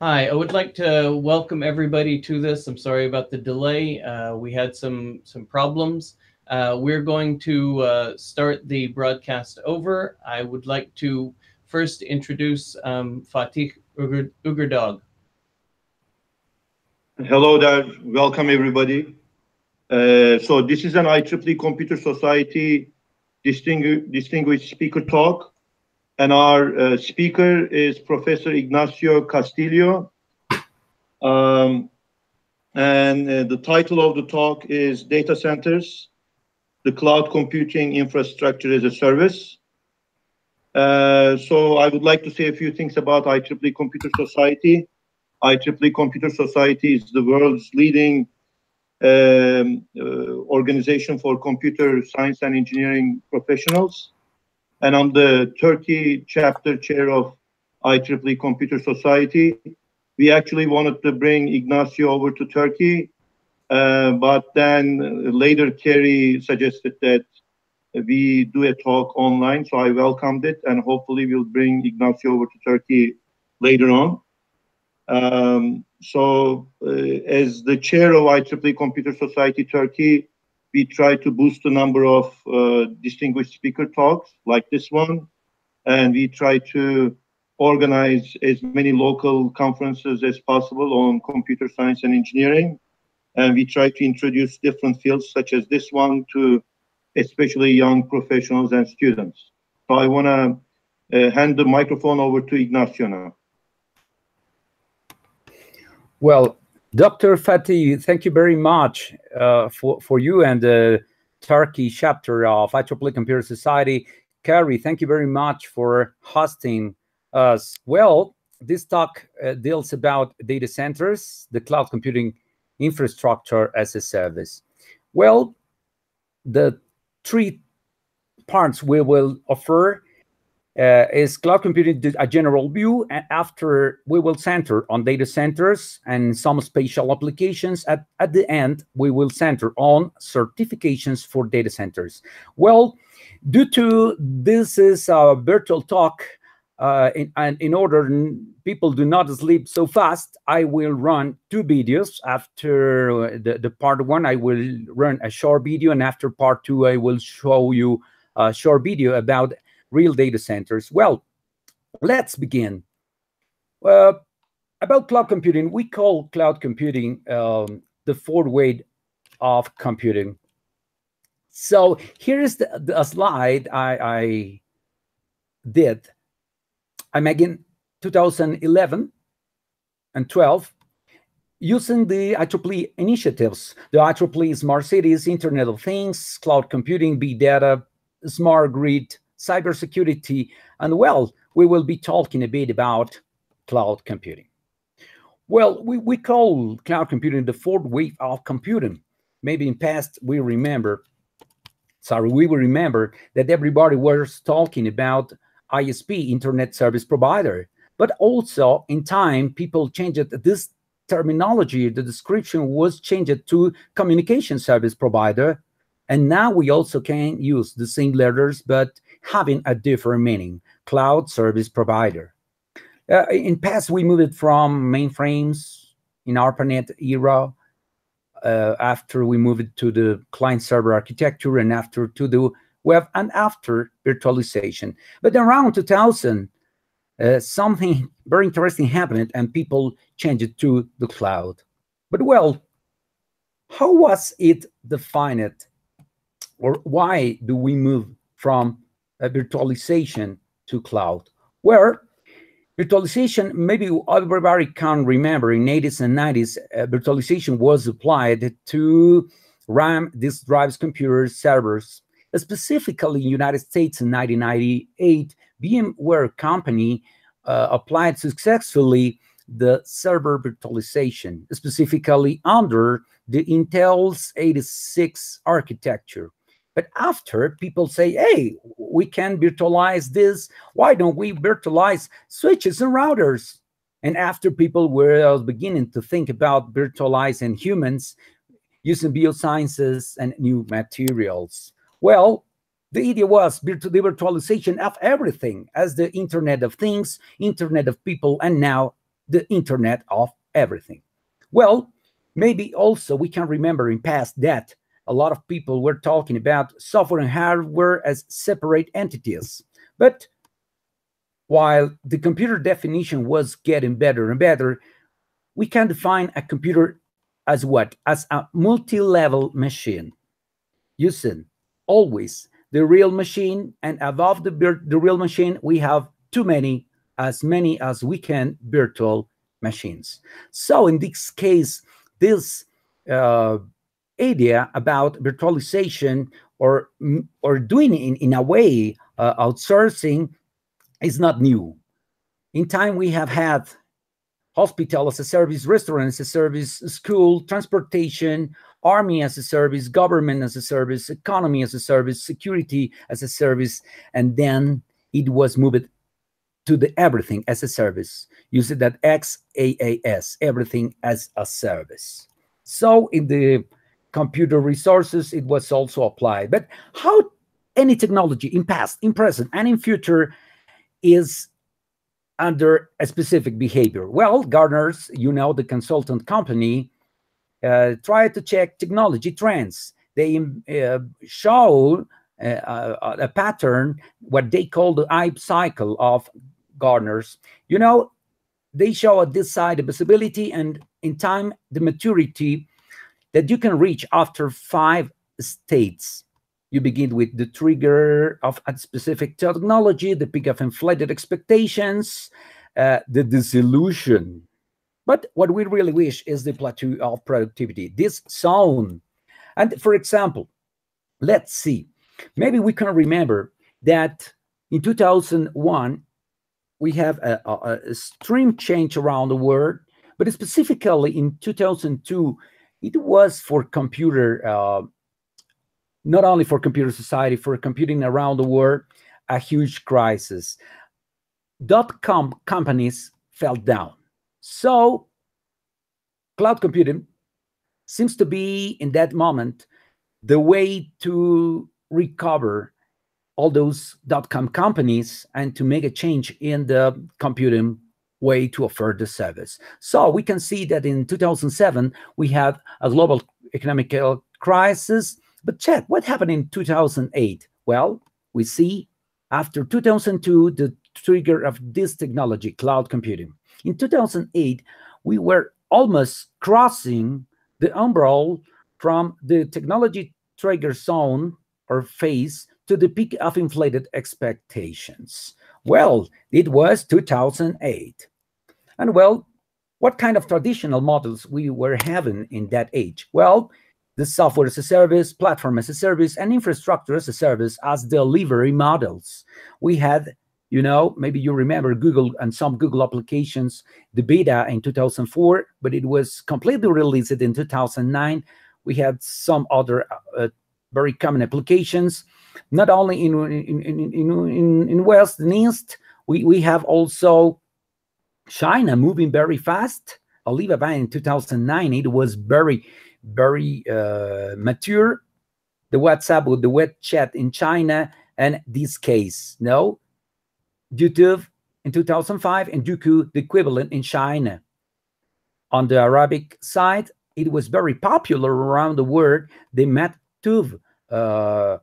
Hi, I would like to welcome everybody to this. I'm sorry about the delay. Uh, we had some some problems. Uh, we're going to uh, start the broadcast over. I would like to first introduce um, Fatih Ugurdag. Hello there. Welcome, everybody. Uh, so this is an IEEE Computer Society distingu distinguished speaker talk. And our uh, speaker is Professor Ignacio Castillo. Um, and uh, the title of the talk is Data Centers, the Cloud Computing Infrastructure as a Service. Uh, so I would like to say a few things about IEEE Computer Society. IEEE Computer Society is the world's leading um, uh, organization for computer science and engineering professionals and I'm the Turkey chapter chair of IEEE Computer Society. We actually wanted to bring Ignacio over to Turkey, uh, but then later Kerry suggested that we do a talk online, so I welcomed it, and hopefully we'll bring Ignacio over to Turkey later on. Um, so, uh, as the chair of IEEE Computer Society Turkey, we try to boost the number of uh, distinguished speaker talks like this one. And we try to organize as many local conferences as possible on computer science and engineering. And we try to introduce different fields such as this one to especially young professionals and students. So I want to uh, hand the microphone over to Ignacio now. Well, Dr. Fatih, thank you very much uh, for, for you and the Turkey chapter of IEEE Computer Society. Kerry, thank you very much for hosting us. Well, this talk uh, deals about data centers, the cloud computing infrastructure as a service. Well, the three parts we will offer uh, is cloud computing a general view after we will center on data centers and some spatial applications. At, at the end we will center on certifications for data centers. Well due to this is a virtual talk uh, in, and in order people do not sleep so fast i will run two videos. After the, the part one i will run a short video and after part two i will show you a short video about real data centers? Well, let's begin. Uh, about cloud computing, we call cloud computing um, the fourth way of computing. So here is the, the slide I, I did. I made in 2011 and 12 using the IEEE initiatives, the IEEE Smart Cities, Internet of Things, Cloud Computing, Big Data, Smart Grid, cybersecurity, and well, we will be talking a bit about cloud computing. Well, we, we call cloud computing the fourth wave of computing. Maybe in past we remember, sorry, we will remember that everybody was talking about ISP, Internet Service Provider. But also in time, people changed this terminology. The description was changed to Communication Service Provider. And now we also can use the same letters, but having a different meaning, cloud service provider. Uh, in past, we moved from mainframes in ARPANET era, uh, after we moved to the client server architecture and after to the web and after virtualization. But around 2000, uh, something very interesting happened and people changed it to the cloud. But well, how was it defined or why do we move from virtualization to cloud, where virtualization, maybe everybody can remember in 80s and 90s, uh, virtualization was applied to RAM, disk drives, computers, servers. Specifically in United States in 1998, VMware company uh, applied successfully the server virtualization, specifically under the Intel's 86 architecture. But after people say, hey, we can virtualize this, why don't we virtualize switches and routers? And after people were beginning to think about virtualizing humans using biosciences and new materials, well, the idea was the virtualization of everything as the Internet of Things, Internet of People, and now the Internet of everything. Well, maybe also we can remember in past that a lot of people were talking about software and hardware as separate entities. But while the computer definition was getting better and better, we can define a computer as what? As a multi-level machine using always the real machine and above the, the real machine, we have too many, as many as we can virtual machines. So in this case, this uh, idea about virtualization or, or doing in, in a way uh, outsourcing is not new. In time, we have had hospital as a service, restaurant as a service, school, transportation, army as a service, government as a service, economy as a service, security as a service, and then it was moved to the everything as a service. It that XAAS, everything as a service. So in the computer resources, it was also applied. But how any technology in past, in present, and in future is under a specific behavior? Well, Gartner's, you know, the consultant company, uh, try to check technology trends. They uh, show uh, a pattern, what they call the hype cycle of Gartner's. You know, they show at this side the visibility and in time the maturity that you can reach after five states. You begin with the trigger of a specific technology, the peak of inflated expectations, uh, the disillusion. But what we really wish is the plateau of productivity, this zone. And for example, let's see, maybe we can remember that in 2001, we have a, a, a stream change around the world, but specifically in 2002, it was for computer uh, not only for computer society, for computing around the world, a huge crisis. Dot com companies fell down. So, cloud computing seems to be, in that moment, the way to recover all those dot com companies and to make a change in the computing way to offer the service. So we can see that in 2007, we had a global economic crisis but check what happened in 2008. Well, we see after 2002, the trigger of this technology, cloud computing. In 2008, we were almost crossing the umbral from the technology trigger zone or phase to the peak of inflated expectations. Well, it was 2008. And well, what kind of traditional models we were having in that age? Well, the software as a service, platform as a service, and infrastructure as a service as delivery models. We had, you know, maybe you remember Google and some Google applications, the beta in 2004, but it was completely released in 2009. We had some other uh, very common applications, not only in in in in, in, West and East. We we have also China moving very fast. Alibaba in 2009, it was very very uh, mature. The WhatsApp with the web chat in China, and this case, no, YouTube in 2005 and Youku, the equivalent in China. On the Arabic side, it was very popular around the world. The Maktoob uh,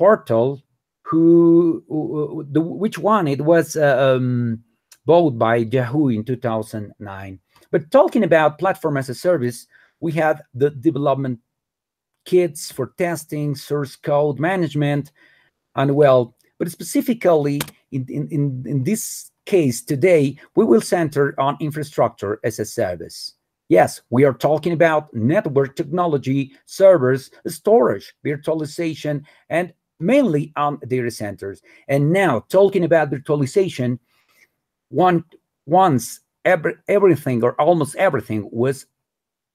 portal, who, who, the, which one? It was uh, um, bought by Yahoo in 2009. But talking about platform as a service, we have the development kits for testing, source code management, and well, but specifically in, in, in this case today, we will center on infrastructure as a service. Yes, we are talking about network technology, servers, storage, virtualization, and mainly on data centers. And now talking about virtualization, one, once every, everything or almost everything was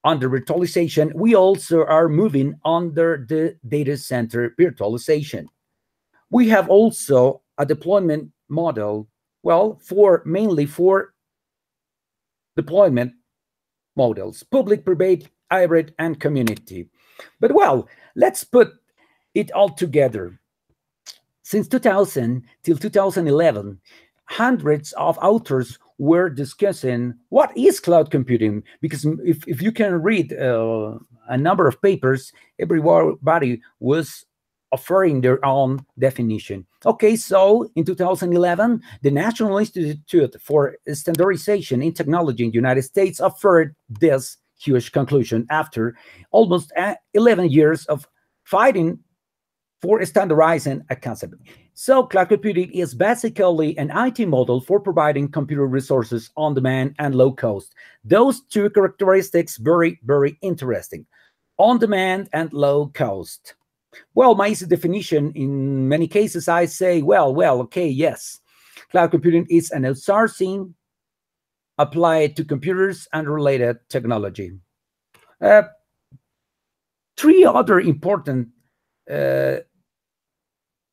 under virtualization, we also are moving under the data center virtualization. We have also a deployment model, well, for mainly for deployment models, public, private, hybrid, and community. But well, let's put it all together. Since 2000 till 2011, hundreds of authors were discussing what is cloud computing because if, if you can read uh, a number of papers everybody was offering their own definition okay so in 2011 the national institute for standardization in technology in the united states offered this huge conclusion after almost uh, 11 years of fighting for standardizing a concept so cloud computing is basically an IT model for providing computer resources on demand and low cost. Those two characteristics very, very interesting. On demand and low cost. Well, my easy definition in many cases, I say, well, well, okay, yes. Cloud computing is an outsourcing applied to computers and related technology. Uh, three other important uh,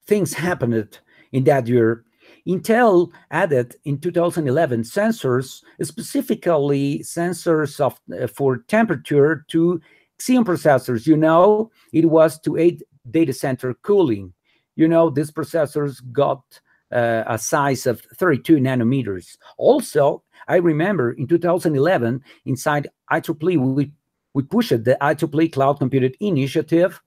things happened in that year. Intel added in 2011 sensors, specifically sensors of, uh, for temperature to Xeon processors. You know, it was to aid data center cooling. You know, these processors got uh, a size of 32 nanometers. Also, I remember in 2011, inside IEEE, we, we pushed the IEEE Cloud Computing Initiative.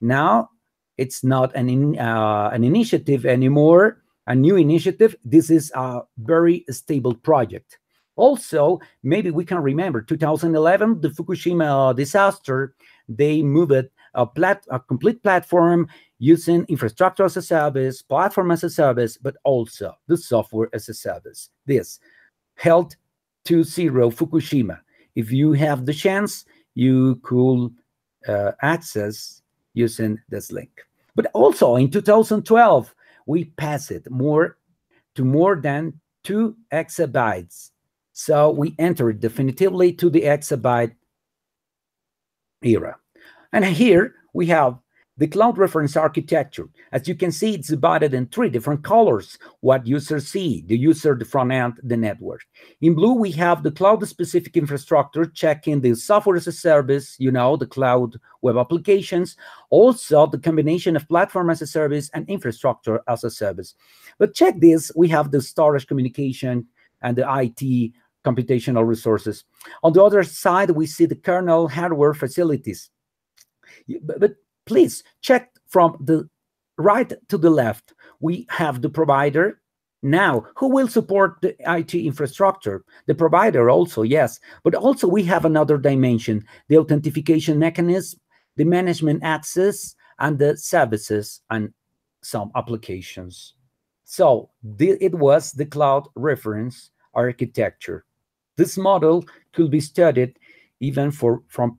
Now it's not an, in, uh, an initiative anymore, a new initiative. This is a very stable project. Also, maybe we can remember 2011, the Fukushima disaster, they moved a, plat a complete platform using infrastructure as a service, platform as a service, but also the software as a service. This held to zero Fukushima. If you have the chance, you could uh, access using this link. But also in 2012, we passed it more to more than two exabytes. So we entered definitively to the exabyte era. And here we have the cloud reference architecture, as you can see, it's divided in three different colors. What users see, the user, the front end, the network. In blue, we have the cloud-specific infrastructure checking the software as a service, you know, the cloud web applications. Also, the combination of platform as a service and infrastructure as a service. But check this, we have the storage communication and the IT computational resources. On the other side, we see the kernel hardware facilities. But please check from the right to the left. We have the provider. Now, who will support the IT infrastructure? The provider also, yes. But also we have another dimension, the authentication mechanism, the management access, and the services and some applications. So the, it was the cloud reference architecture. This model could be studied even for from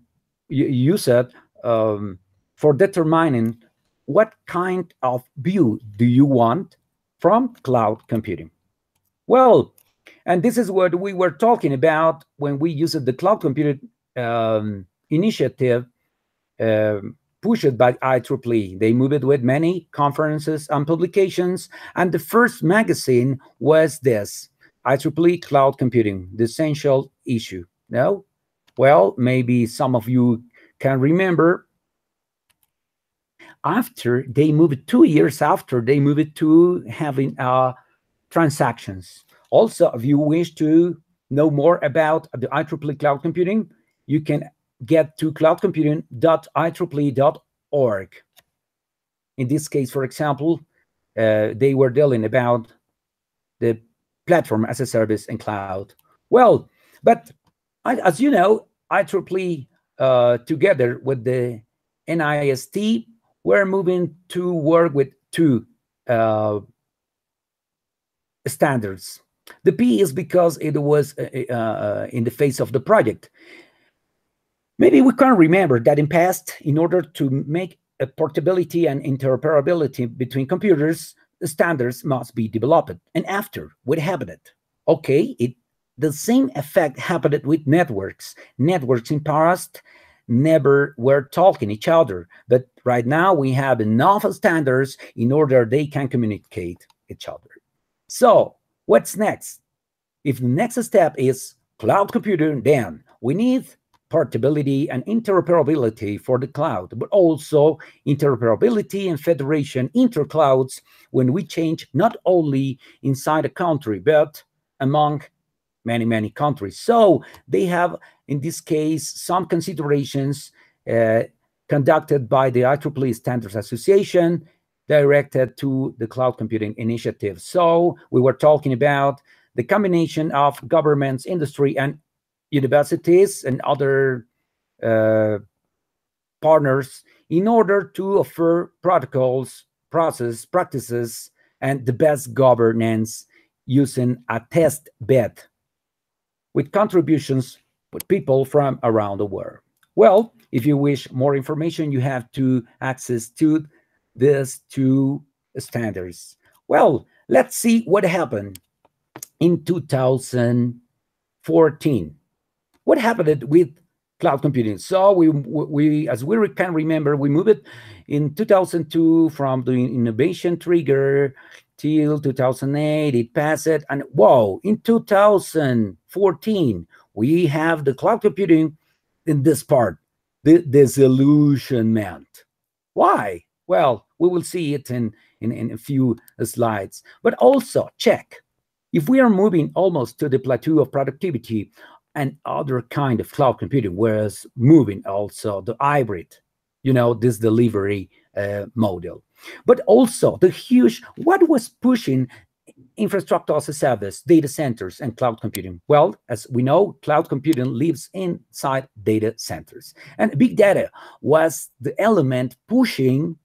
you, you said um, for determining what kind of view do you want from cloud computing. Well, and this is what we were talking about when we used the cloud computing um, initiative um, pushed by IEEE. They moved it with many conferences and publications, and the first magazine was this, IEEE Cloud Computing, the essential issue. No? Well, maybe some of you can remember after they moved two years after they moved to having uh, transactions. Also, if you wish to know more about the IEEE cloud computing, you can get to cloudcomputing.ieee.org. In this case, for example, uh, they were dealing about the platform as a service and cloud. Well, but as you know, IEEE uh, together with the NIST we're moving to work with two uh, standards. The P is because it was uh, uh, uh, in the face of the project. Maybe we can remember that in past, in order to make a portability and interoperability between computers, the standards must be developed. And after, what happened? Okay, it the same effect happened with networks. Networks in past never were talking each other. But right now we have enough standards in order they can communicate each other. So what's next? If the next step is cloud computing, then we need portability and interoperability for the cloud, but also interoperability and federation interclouds when we change not only inside a country, but among many, many countries. So they have, in this case, some considerations uh, conducted by the IEEE Standards Association directed to the cloud computing initiative. So we were talking about the combination of governments, industry, and universities and other uh, partners in order to offer protocols, process, practices, and the best governance using a test bed with contributions with people from around the world. Well, if you wish more information, you have to access to these two standards. Well, let's see what happened in 2014. What happened with cloud computing? So we, we as we can remember, we moved it in 2002 from the innovation trigger till 2008. It passed, and whoa, in 2014 we have the cloud computing in this part, the disillusionment. Why? Well, we will see it in, in, in a few slides. But also, check. If we are moving almost to the plateau of productivity and other kind of cloud computing, whereas moving also the hybrid, you know, this delivery uh, model. But also the huge, what was pushing infrastructure as a service, data centers, and cloud computing? Well, as we know, cloud computing lives inside data centers. And big data was the element pushing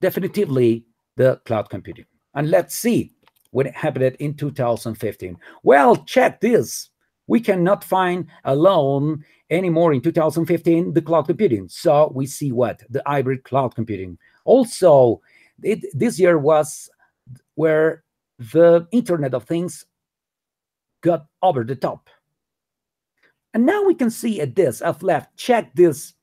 definitively the cloud computing. And let's see what happened in 2015. Well, check this. We cannot find alone anymore in 2015 the cloud computing. So we see what? The hybrid cloud computing. Also, it, this year was where the Internet of Things got over the top. And now we can see at this, I've left, check this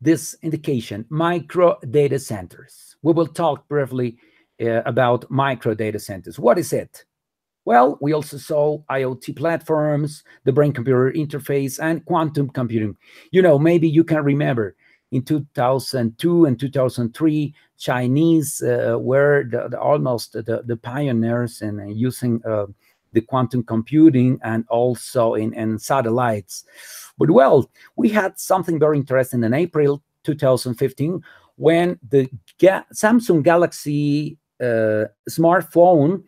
this indication, micro data centers. We will talk briefly uh, about micro data centers. What is it? Well, we also saw IoT platforms, the brain-computer interface, and quantum computing. You know, maybe you can remember in 2002 and 2003, Chinese uh, were the, the, almost the, the, pioneers in using uh, the quantum computing and also in, in satellites. But well, we had something very interesting in April 2015 when the Ga Samsung Galaxy uh, smartphone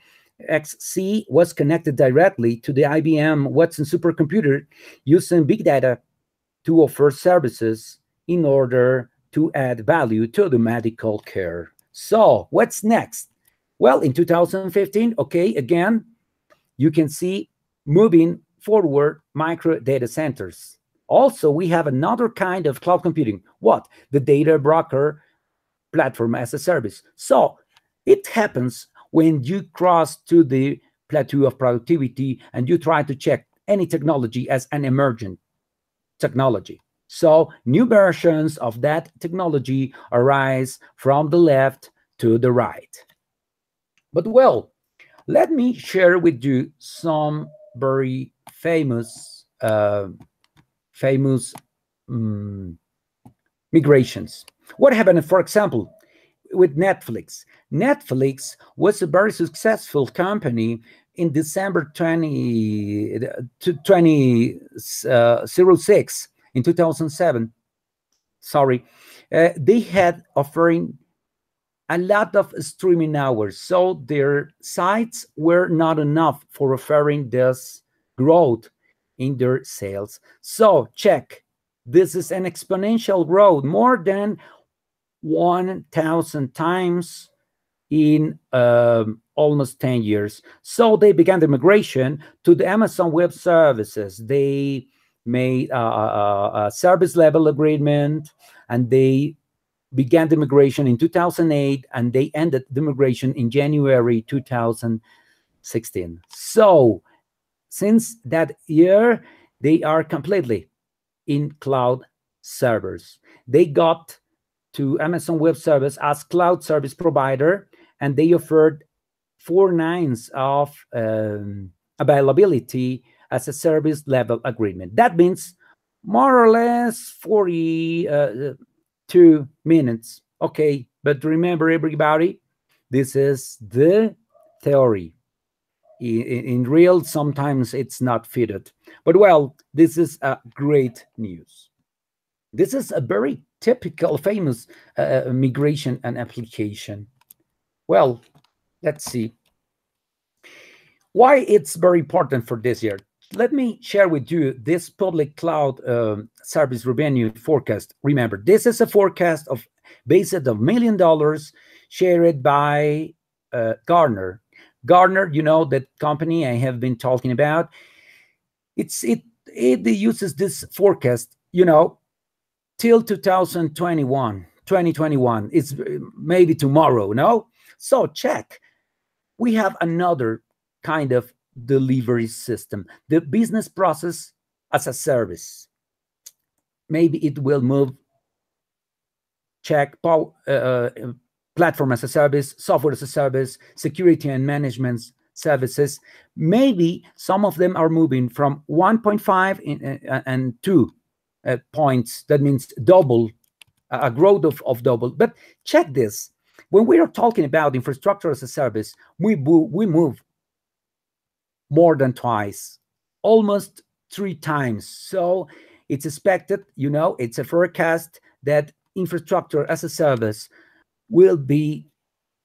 XC was connected directly to the IBM Watson supercomputer using big data to offer services in order to add value to the medical care. So what's next? Well, in 2015, okay, again, you can see moving forward micro data centers. Also, we have another kind of cloud computing. What? The data broker platform as a service. So it happens when you cross to the plateau of productivity and you try to check any technology as an emergent technology. So new versions of that technology arise from the left to the right. But well, let me share with you some very famous, uh, famous um, migrations. What happened, for example, with Netflix? Netflix was a very successful company in December 20, 2006 uh, in 2007. Sorry, uh, they had offering a lot of streaming hours. So their sites were not enough for offering this growth in their sales. So check, this is an exponential growth, more than 1,000 times in um, almost 10 years. So they began the migration to the Amazon Web Services. They made a, service level agreement and they began the migration in 2008 and they ended the migration in January 2016. So since that year, they are completely in cloud servers. They got to Amazon Web Service as cloud service provider, and they offered four nines of um, availability as a service level agreement. That means more or less 42 uh, minutes. Okay, but remember, everybody, this is the theory. in, in real, sometimes it's not fitted. But well, this is a great news. This is a very typical, famous uh, uh, migration and application. Well, let's see. Why it's very important for this year. Let me share with you this public cloud um, service revenue forecast. Remember, this is a forecast of based of million dollars shared by uh, Gartner. Gartner, you know that company I have been talking about. It's it it uses this forecast, you know, till 2021, 2021. It's maybe tomorrow, no? So check. We have another kind of delivery system, the business process as a service. Maybe it will move check uh, uh, platform as a service, software as a service, security and management services. Maybe some of them are moving from 1.5 in, uh, and 2 uh, points. That means double, a growth of, of double. But check this. When we are talking about infrastructure as a service, we, we move more than twice, almost three times. So it's expected, you know, it's a forecast that infrastructure as a service will be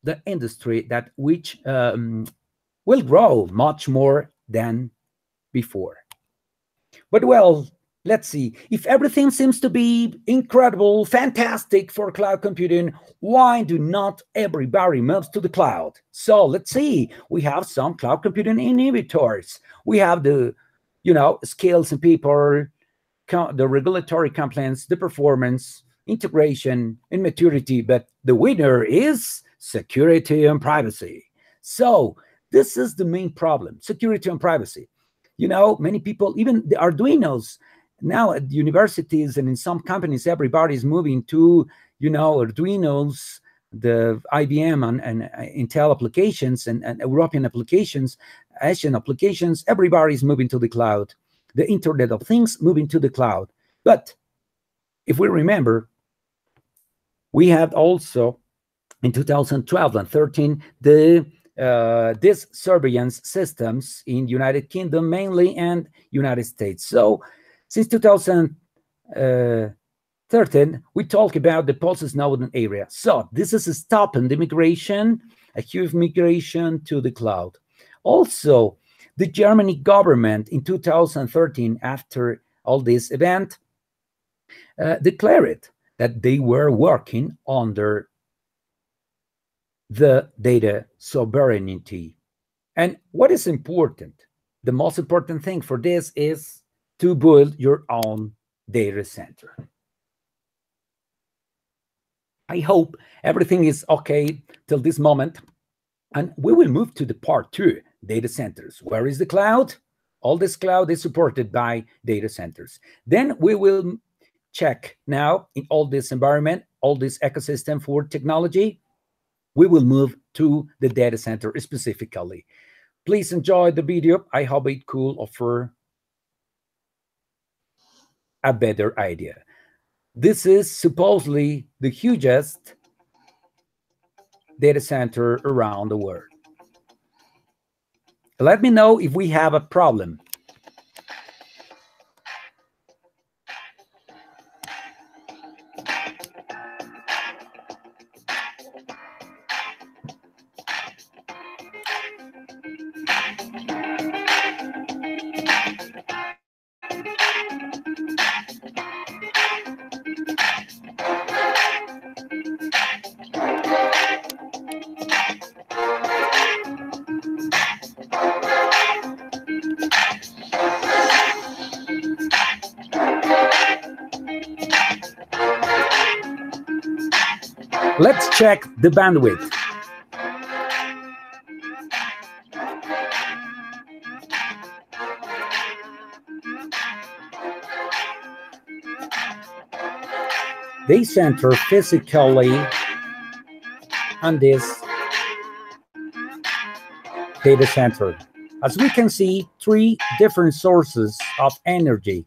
the industry that which um, will grow much more than before. But well, let's see. If everything seems to be incredible, fantastic for cloud computing, why do not everybody moves to the cloud? So let's see. We have some cloud computing inhibitors. We have the, you know, skills and people, the regulatory compliance, the performance, integration, and maturity. But the winner is security and privacy. So this is the main problem: security and privacy. You know, many people, even the Arduinos, now at universities and in some companies, everybody is moving to, you know, Arduinos, the IBM and, and uh, Intel applications and, and European applications, Asian applications, everybody is moving to the cloud. The Internet of Things moving to the cloud. But if we remember, we had also in 2012 and 13 the uh, these surveillance systems in United Kingdom mainly and United States. So since 2013, we talk about the post-Snowden area. So this is a stop in the migration, a huge migration to the cloud. Also, the Germany government in 2013, after all this event, uh, declared that they were working under the data sovereignty. And what is important? The most important thing for this is to build your own data center. I hope everything is okay till this moment. And we will move to the part two, data centers. Where is the cloud? All this cloud is supported by data centers. Then we will check now in all this environment, all this ecosystem for technology. We will move to the data center specifically. Please enjoy the video. I hope it could offer a better idea. This is supposedly the hugest data center around the world. Let me know if we have a problem. Let's check the bandwidth. They center physically on this data center. As we can see, three different sources of energy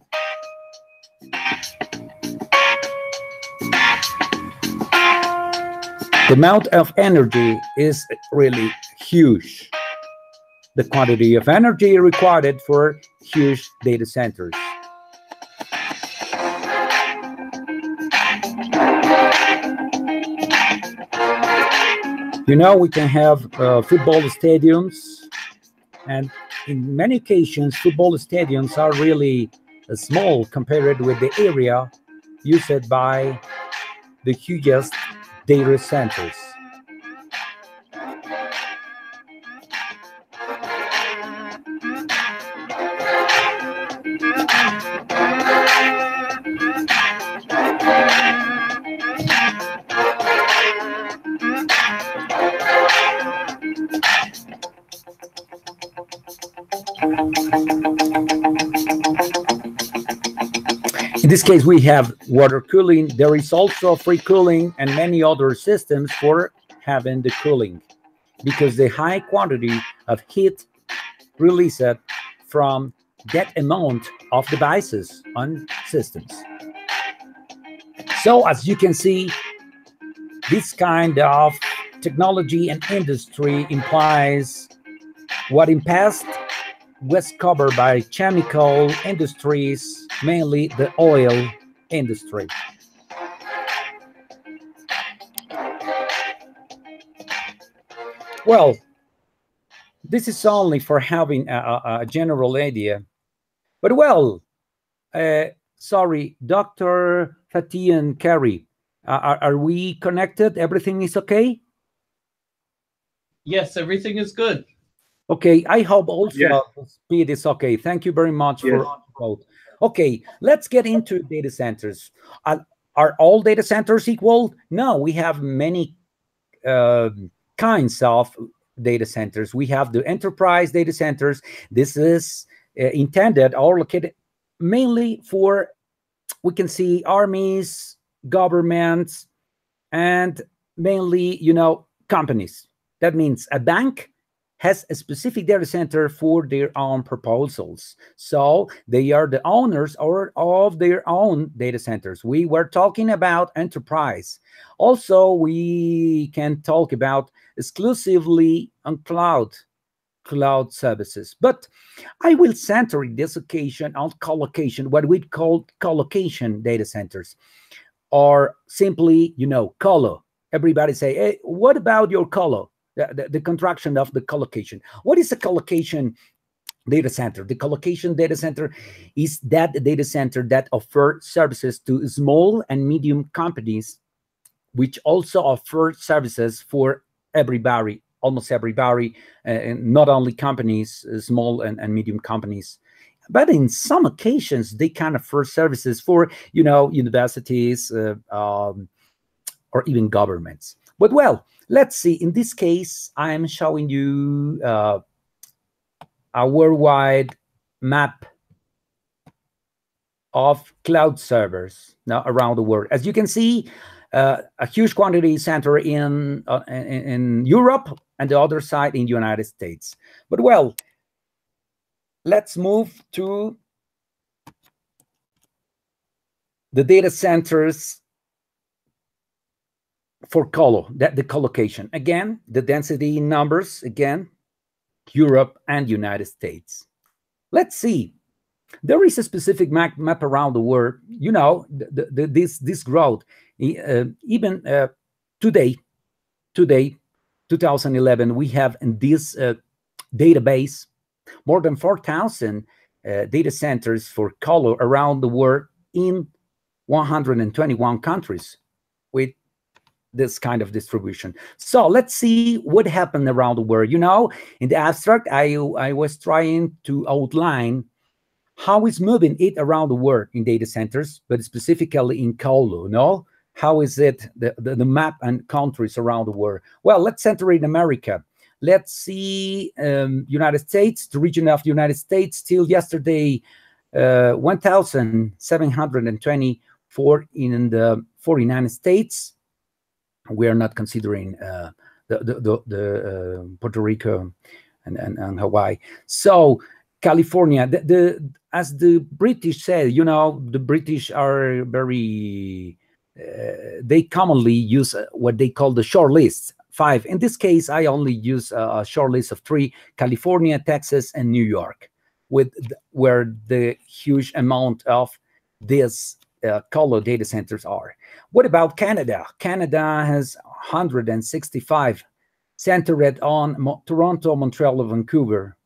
the amount of energy is really huge. the quantity of energy required for huge data centers. You know, we can have uh, football stadiums, and in many occasions, football stadiums are really uh, small compared with the area used by the hugest data centers. This case, we have water cooling. There is also free cooling and many other systems for having the cooling because the high quantity of heat released from that amount of devices on systems. So as you can see, this kind of technology and industry implies what in past was covered by chemical industries, mainly the oil industry. Well, this is only for having a, a, a general idea. But well, uh, sorry, Dr. Fatih and Kerry, are, are we connected? Everything is okay? Yes, everything is good. Okay, I hope also Yes. speed is okay. Thank you very much Yes. for both. Okay, let's get into data centers. Are, are all data centers equal? No, we have many um kinds of data centers. We have the enterprise data centers. This is uh, intended or located mainly for, we can see armies, governments, and mainly, you know, companies. That means a bank has a specific data center for their own proposals. So they are the owners or of their own data centers. We were talking about enterprise. Also, we can talk about exclusively on cloud cloud services. But I will center in this occasion on collocation, what we call collocation data centers, or simply, you know, colo. Everybody say, hey, what about your colo? The, the, the contraction of the collocation. What is a collocation data center? The collocation data center is that data center that offer services to small and medium companies, which also offer services for everybody, almost everybody, uh, and not only companies, uh, small and, and medium companies. But in some occasions, they can offer services for, you know, universities uh, um, or even governments. But well, let's see. In this case, I am showing you uh, a worldwide map of cloud servers now around the world. As you can see, uh, a huge quantity center in, uh, in in Europe and the other side in the United States. But well, let's move to the data centers for colo, that the collocation. Again, the density numbers, again, Europe and United States. Let's see. There is a specific map, map around the world. You know, the, the, this this growth, uh, even uh, today, today, 2011, we have in this uh, database more than 4,000 uh, data centers for colo around the world in 121 countries this kind of distribution. So let's see what happened around the world. You know, in the abstract, I, I was trying to outline how is moving it around the world in data centers, but specifically in Colo, no? How is it, the, the, the map and countries around the world? Well, let's center in America. Let's see um, United States, the region of the United States, till yesterday, uh, 1,724 in the 49 states, we are not considering uh, the the, the, the uh, Puerto Rico and, and, and, Hawaii. So California, the, the, as the British said, you know, the British are very uh, they commonly use what they call the short list five. In this case, I only use a short list of three: California, Texas, and New York, with where the huge amount of these uh, colo data centers are. What about Canada? Canada has 165 centered on Mo Toronto, Montreal, Vancouver.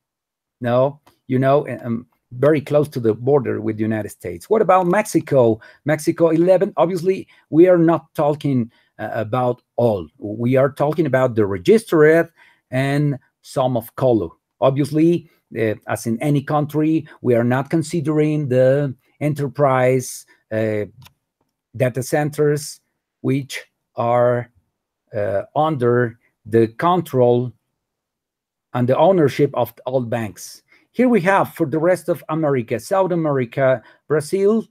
No, you know, um, very close to the border with the United States. What about Mexico? Mexico 11. Obviously, we are not talking uh, about all. We are talking about the registered and some of colo. Obviously, uh, as in any country, we are not considering the enterprise data centers which are uh, under the control and the ownership of all banks. Here we have for the rest of America, South America, Brazil,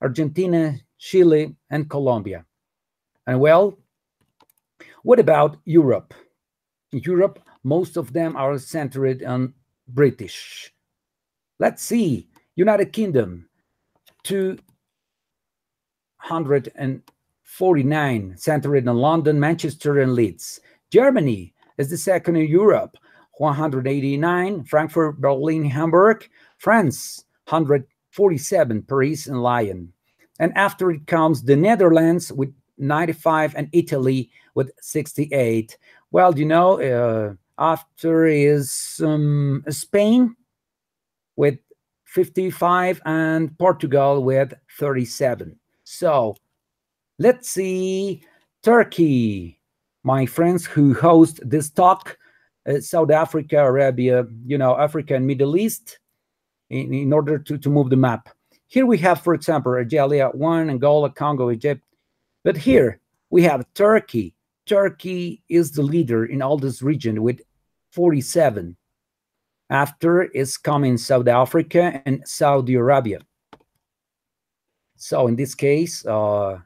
Argentina, Chile, and Colombia. And well, what about Europe? In Europe, most of them are centered on British. Let's see, United Kingdom, 249 centered in London, Manchester, and Leeds. Germany is the second in Europe, 189, Frankfurt, Berlin, Hamburg, France, 147, Paris, and Lyon. And after it comes the Netherlands with 95 and Italy with 68. Well, you know, uh, after is um, Spain with 55 and Portugal with 37. So let's see Turkey, my friends who host this talk uh, South Africa, Arabia, you know, Africa and Middle East in, in order to, to move the map. Here we have, for example, Algeria, one, Angola, Congo, Egypt. But here we have Turkey. Turkey is the leader in all this region with 47. After is coming South Africa and Saudi Arabia. So in this case, uh,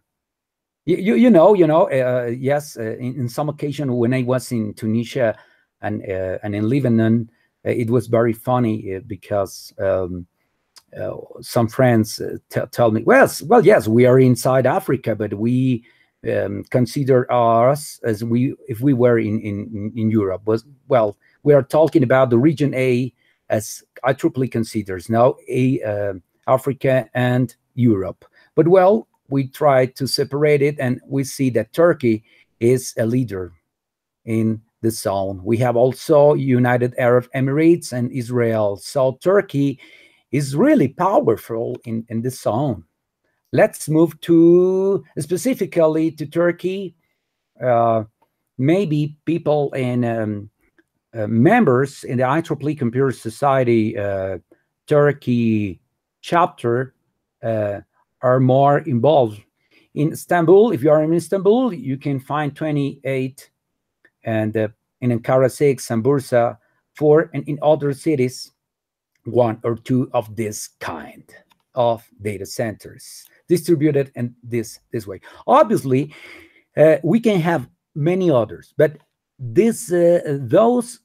you, you know, you know, uh, yes, uh, in, in, some occasion when I was in Tunisia, and uh, and in Lebanon, uh, it was very funny uh, because um, some friends tell me, well, well, yes, we are inside Africa, but we um, consider us as we if we were in in in Europe. Was well, we are talking about the region A as IEEE considers now a Africa and Europe. But well, we try to separate it, and we see that Turkey is a leader in the zone. We have also United Arab Emirates and Israel. So Turkey is really powerful in, in this zone. Let's move to specifically to Turkey. Uh, maybe people and um, uh, members in the IEEE Computer Society uh, Turkey chapter are more involved. In Istanbul, if you are in Istanbul, you can find 28 and uh, in Ankara 6 and Bursa 4 and in other cities one or two of this kind of data centers distributed in this this way obviously uh, we can have many others but this uh, those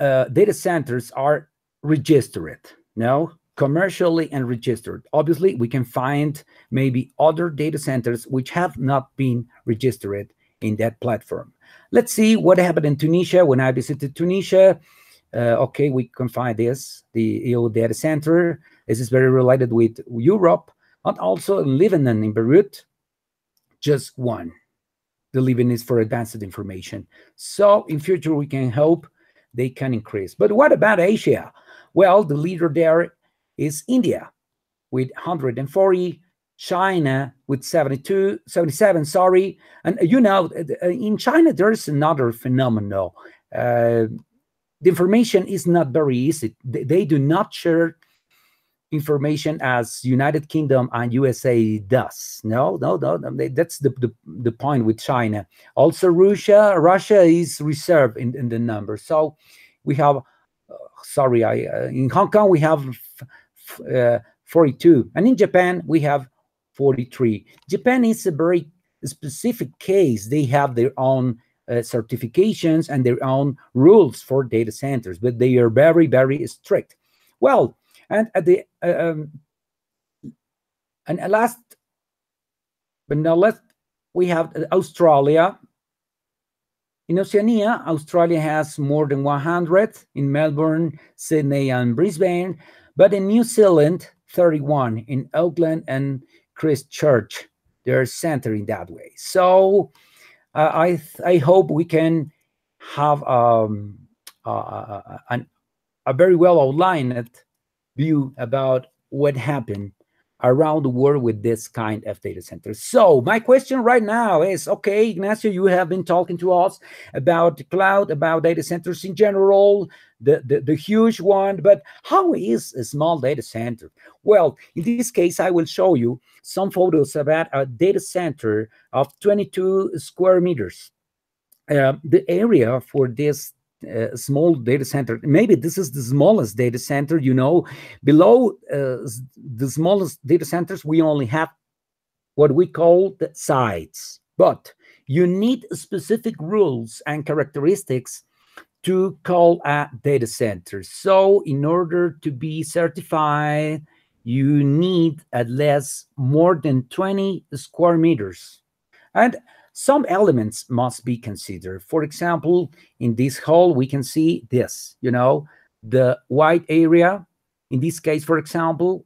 uh, data centers are registered now commercially and registered obviously we can find maybe other data centers which have not been registered in that platform. Let's see what happened in Tunisia when I visited Tunisia. Uh, okay, we can find this, the EU data center. This is very related with Europe, and also Lebanon, in Beirut, just one. The Lebanon is for advanced information. So in future, we can hope they can increase. But what about Asia? Well, the leader there is India with 140 China with 72, 77, sorry. And you know, uh, in China, there is another phenomenon. Uh, the information is not very easy. They, do not share information as United Kingdom and USA does. No, no, no. no that's the, the, the point with China. Also, Russia, Russia is reserved in, in the number. So we have, uh, sorry, I uh, in Hong Kong we have uh, 42, and in Japan we have 43. Japan is a very specific case. They have their own uh, certifications and their own rules for data centers, but they are very, very strict. Well, and at the uh, um, and last, but now let's we have Australia In Oceania, Australia has more than 100 in Melbourne, Sydney, and Brisbane, but in New Zealand, 31 in Auckland and Christchurch. They're centered in that way. So uh, I I hope we can have um, uh, an, a very well outlined view about what happened around the world with this kind of data centers. So my question right now is, okay, Ignacio, you have been talking to us about cloud, about data centers in general, the, the, the huge one, but how is a small data center? Well, in this case, I will show you some photos about a data center of 22 square meters. Uh, the area for this uh, small data center. Maybe this is the smallest data center, you know. Below uh, the smallest data centers, we only have what we call the sites. But you need specific rules and characteristics to call a data center. So in order to be certified, you need at least more than 20 square meters. And some elements must be considered. For example, in this hall, we can see this, you know, the white area. In this case, for example,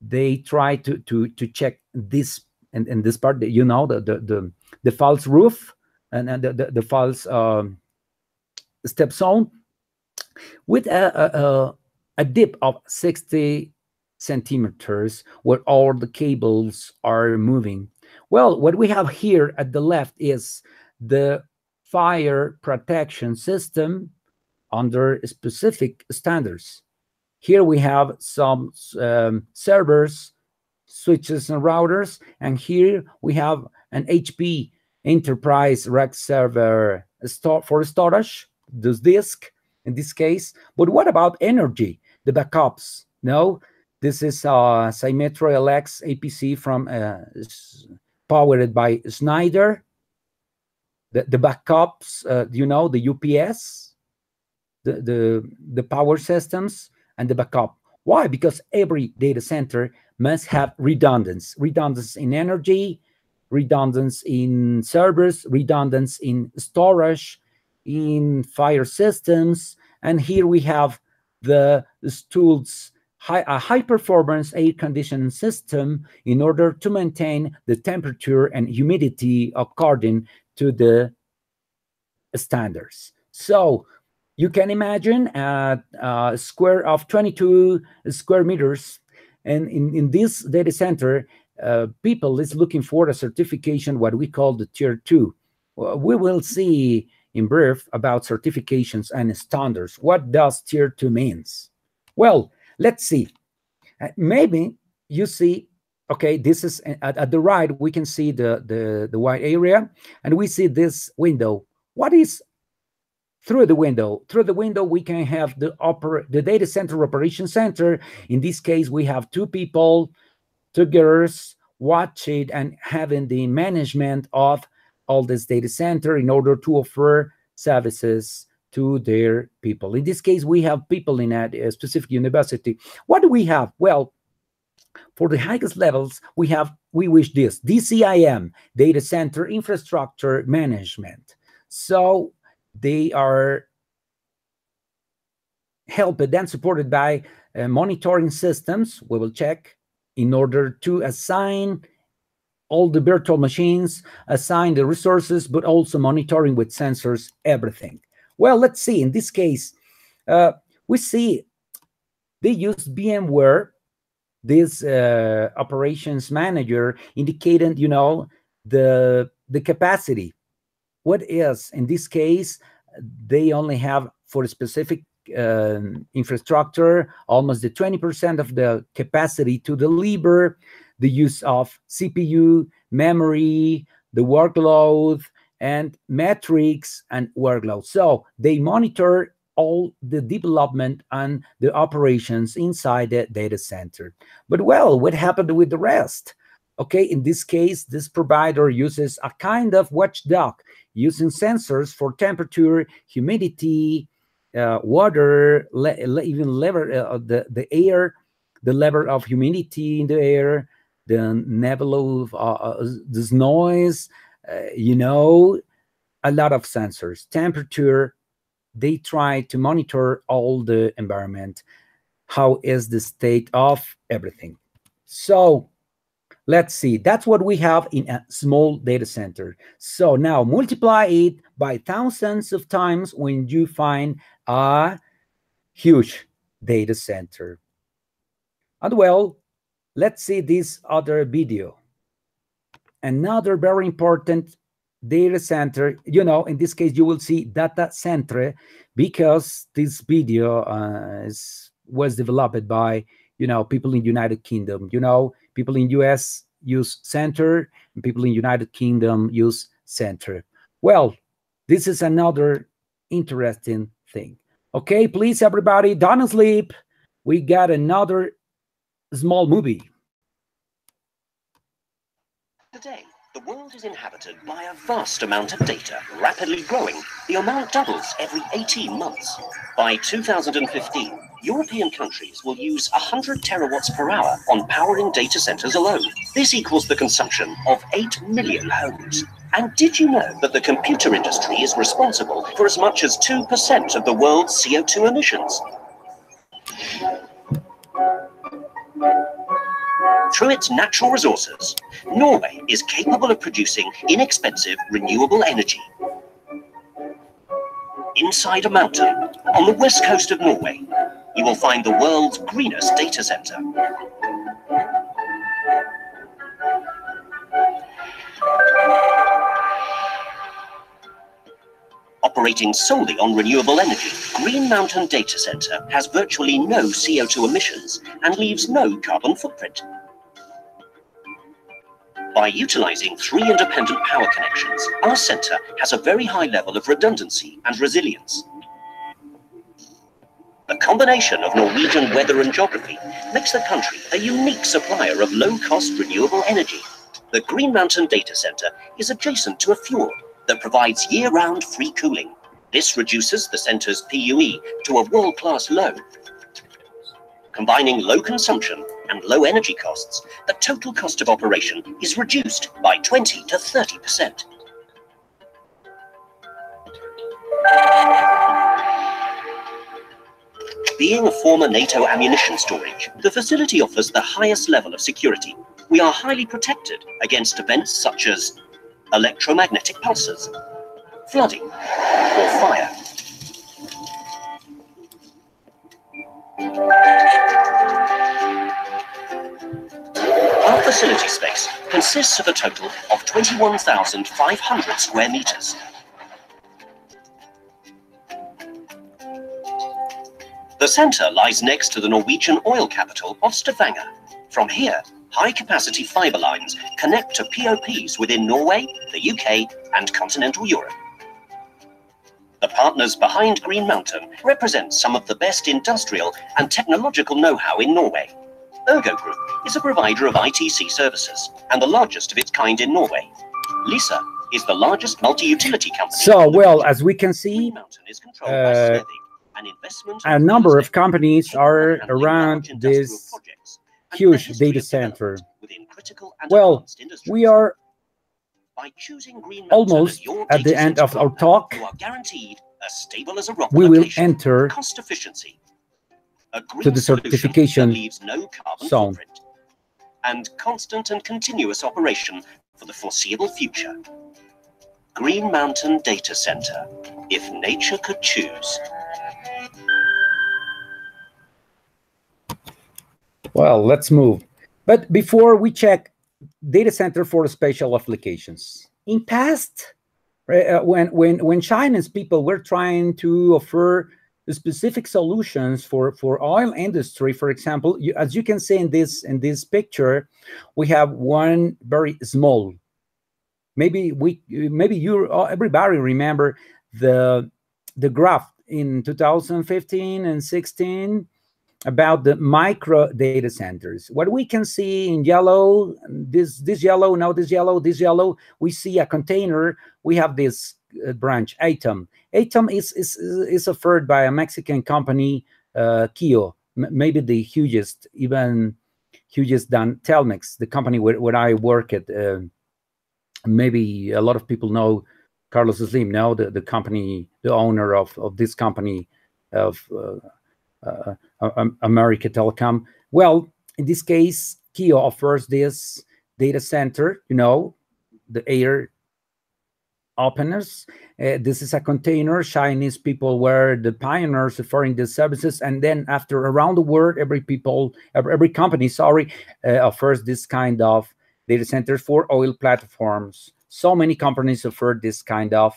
they try to to to check this and, and this part, you know, the the the, the false roof and, and the, the, the false um, step zone with a, a, a dip of 60 centimeters where all the cables are moving well, what we have here at the left is the fire protection system under specific standards. Here we have some um, servers, switches, and routers, and here we have an HP Enterprise Rack Server for storage, this disk in this case. But what about energy, the backups? No, this is a Symmetra LX APC from uh, powered by Schneider. The, the backups, uh, you know, the UPS, the, the, the power systems, and the backup. Why? Because every data center must have redundancy, redundancy in energy, redundancy in servers, redundancy in storage, in fire systems. And here we have the, tools a high performance air conditioning system in order to maintain the temperature and humidity according to the standards. So you can imagine a, square of 22 square meters. And in, in this data center, uh, people is looking for a certification, what we call the tier two. We will see in brief about certifications and standards. What does tier two means? Well, Let's see. Uh, maybe you see, okay, this is uh, at, at, the right, we can see the, the, the white area, and we see this window. What is through the window? Through the window, we can have the, oper the data center operation center. In this case, we have two people, two girls, watching and having the management of all this data center in order to offer services to their people. In this case, we have people in a specific university. What do we have? Well, for the highest levels, we have we wish this DCIM, Data Center Infrastructure Management. So they are helped and supported by uh, monitoring systems. We will check in order to assign all the virtual machines, assign the resources, but also monitoring with sensors, everything. Well, let's see. In this case, uh, we see they use VMware, this uh, operations manager, indicating, you know, the the capacity. What is in this case? They only have for a specific uh, infrastructure almost the 20% of the capacity to deliver the use of CPU, memory, the workload, and metrics and workload. So they monitor all the development and the operations inside the data center. But well, what happened with the rest? Okay, in this case, this provider uses a kind of watchdog using sensors for temperature, humidity, uh, water, le le even level uh, the the air, the level of humidity in the air, the level of uh, uh this noise, uh, you know, a lot of sensors, temperature. They try to monitor all the environment. How is the state of everything? So let's see. That's what we have in a small data center. So now multiply it by thousands of times when you find a huge data center. And well, let's see this other video. Another very important data center, you know, in this case, you will see data center because this video uh, is, was developed by, you know, people in United Kingdom, you know, people in US use center people in United Kingdom use center. Well, this is another interesting thing. Okay, please, everybody, don't sleep. We got another small movie. Today, the world is inhabited by a vast amount of data, rapidly growing. The amount doubles every 18 months. By 2015, European countries will use 100 terawatts per hour on powering data centers alone. This equals the consumption of 8 million homes. And did you know that the computer industry is responsible for as much as 2% of the world's CO2 emissions? Through its natural resources, Norway is capable of producing inexpensive renewable energy. Inside a mountain, on the west coast of Norway, you will find the world's greenest data center. Operating solely on renewable energy, Green Mountain Data Center has virtually no CO2 emissions and leaves no carbon footprint. By utilizing three independent power connections, our center has a very high level of redundancy and resilience. The combination of Norwegian weather and geography makes the country a unique supplier of low-cost renewable energy. The Green Mountain Data Center is adjacent to a fjord that provides year-round free cooling. This reduces the center's PUE to a world-class low. Combining low consumption and low energy costs, the total cost of operation is reduced by 20 to 30%. Being a former NATO ammunition storage, the facility offers the highest level of security. We are highly protected against events such as electromagnetic pulses, flooding, or fire. Our facility space consists of a total of 21,500 square meters. The centre lies next to the Norwegian oil capital of Stavanger. From here, high-capacity fibre lines connect to POPs within Norway, the UK and continental Europe. The partners behind Green Mountain represent some of the best industrial and technological know-how in Norway. Ergo Group is a provider of ITC services and the largest of its kind in Norway. Lyse is the largest multi-utility company. So, well, as we can see, uh, a number of companies are around this huge data center. Well, we are almost at the end of our talk. We will enter to the certification zone and constant and continuous operation for the foreseeable future. Green Mountain Data Center, if nature could choose. Well, let's move. But before we check data center for special applications, in past, uh, when when when Chinese people were trying to offer specific solutions for for oil industry, for example, you, as you can see in this in this picture, we have one very small. Maybe we maybe you uh, everybody remember the the graph in 2015 and 16 about the micro data centers. What we can see in yellow, this this yellow, now this yellow, this yellow, we see a container. We have this uh, branch, Atom. Atom is is is offered by a Mexican company, uh, Kio, maybe the hugest, even hugest than Telmex, the company where, where I work at. Uh, maybe a lot of people know Carlos Slim, now the, the company, the owner of, of this company of uh, uh, America Telecom. Well, in this case, Kio offers this data center, you know, the air openers. Uh, this is a container. Chinese people were the pioneers offering these services, and then after around the world, every people, every, company, sorry, uh, offers this kind of data centers for oil platforms. So many companies offer this kind of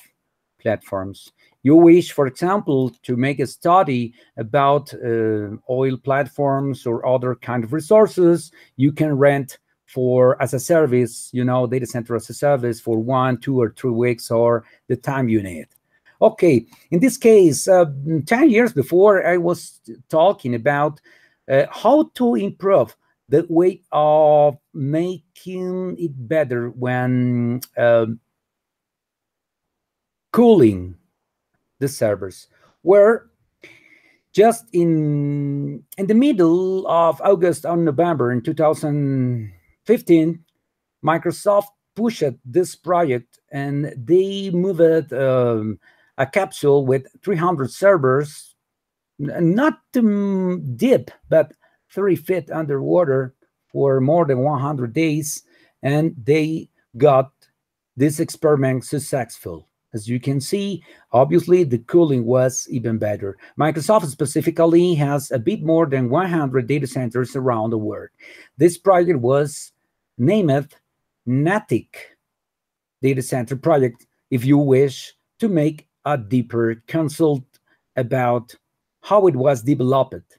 platforms. You wish, for example, to make a study about uh, oil platforms or other kind of resources, you can rent for as a service, you know, data center as a service for one, two, or three weeks or the time you need. Okay, in this case, uh, 10 years before, I was talking about uh, how to improve the way of making it better when um, cooling the servers, where just in in the middle of August or November in 2015, Microsoft pushed this project and they moved um, a capsule with 300 servers, not deep, but three feet underwater for more than 100 days. And they got this experiment successful. As you can see, obviously the cooling was even better. Microsoft specifically has a bit more than 100 data centers around the world. This project was named Natick data center project if you wish to make a deeper consult about how it was developed.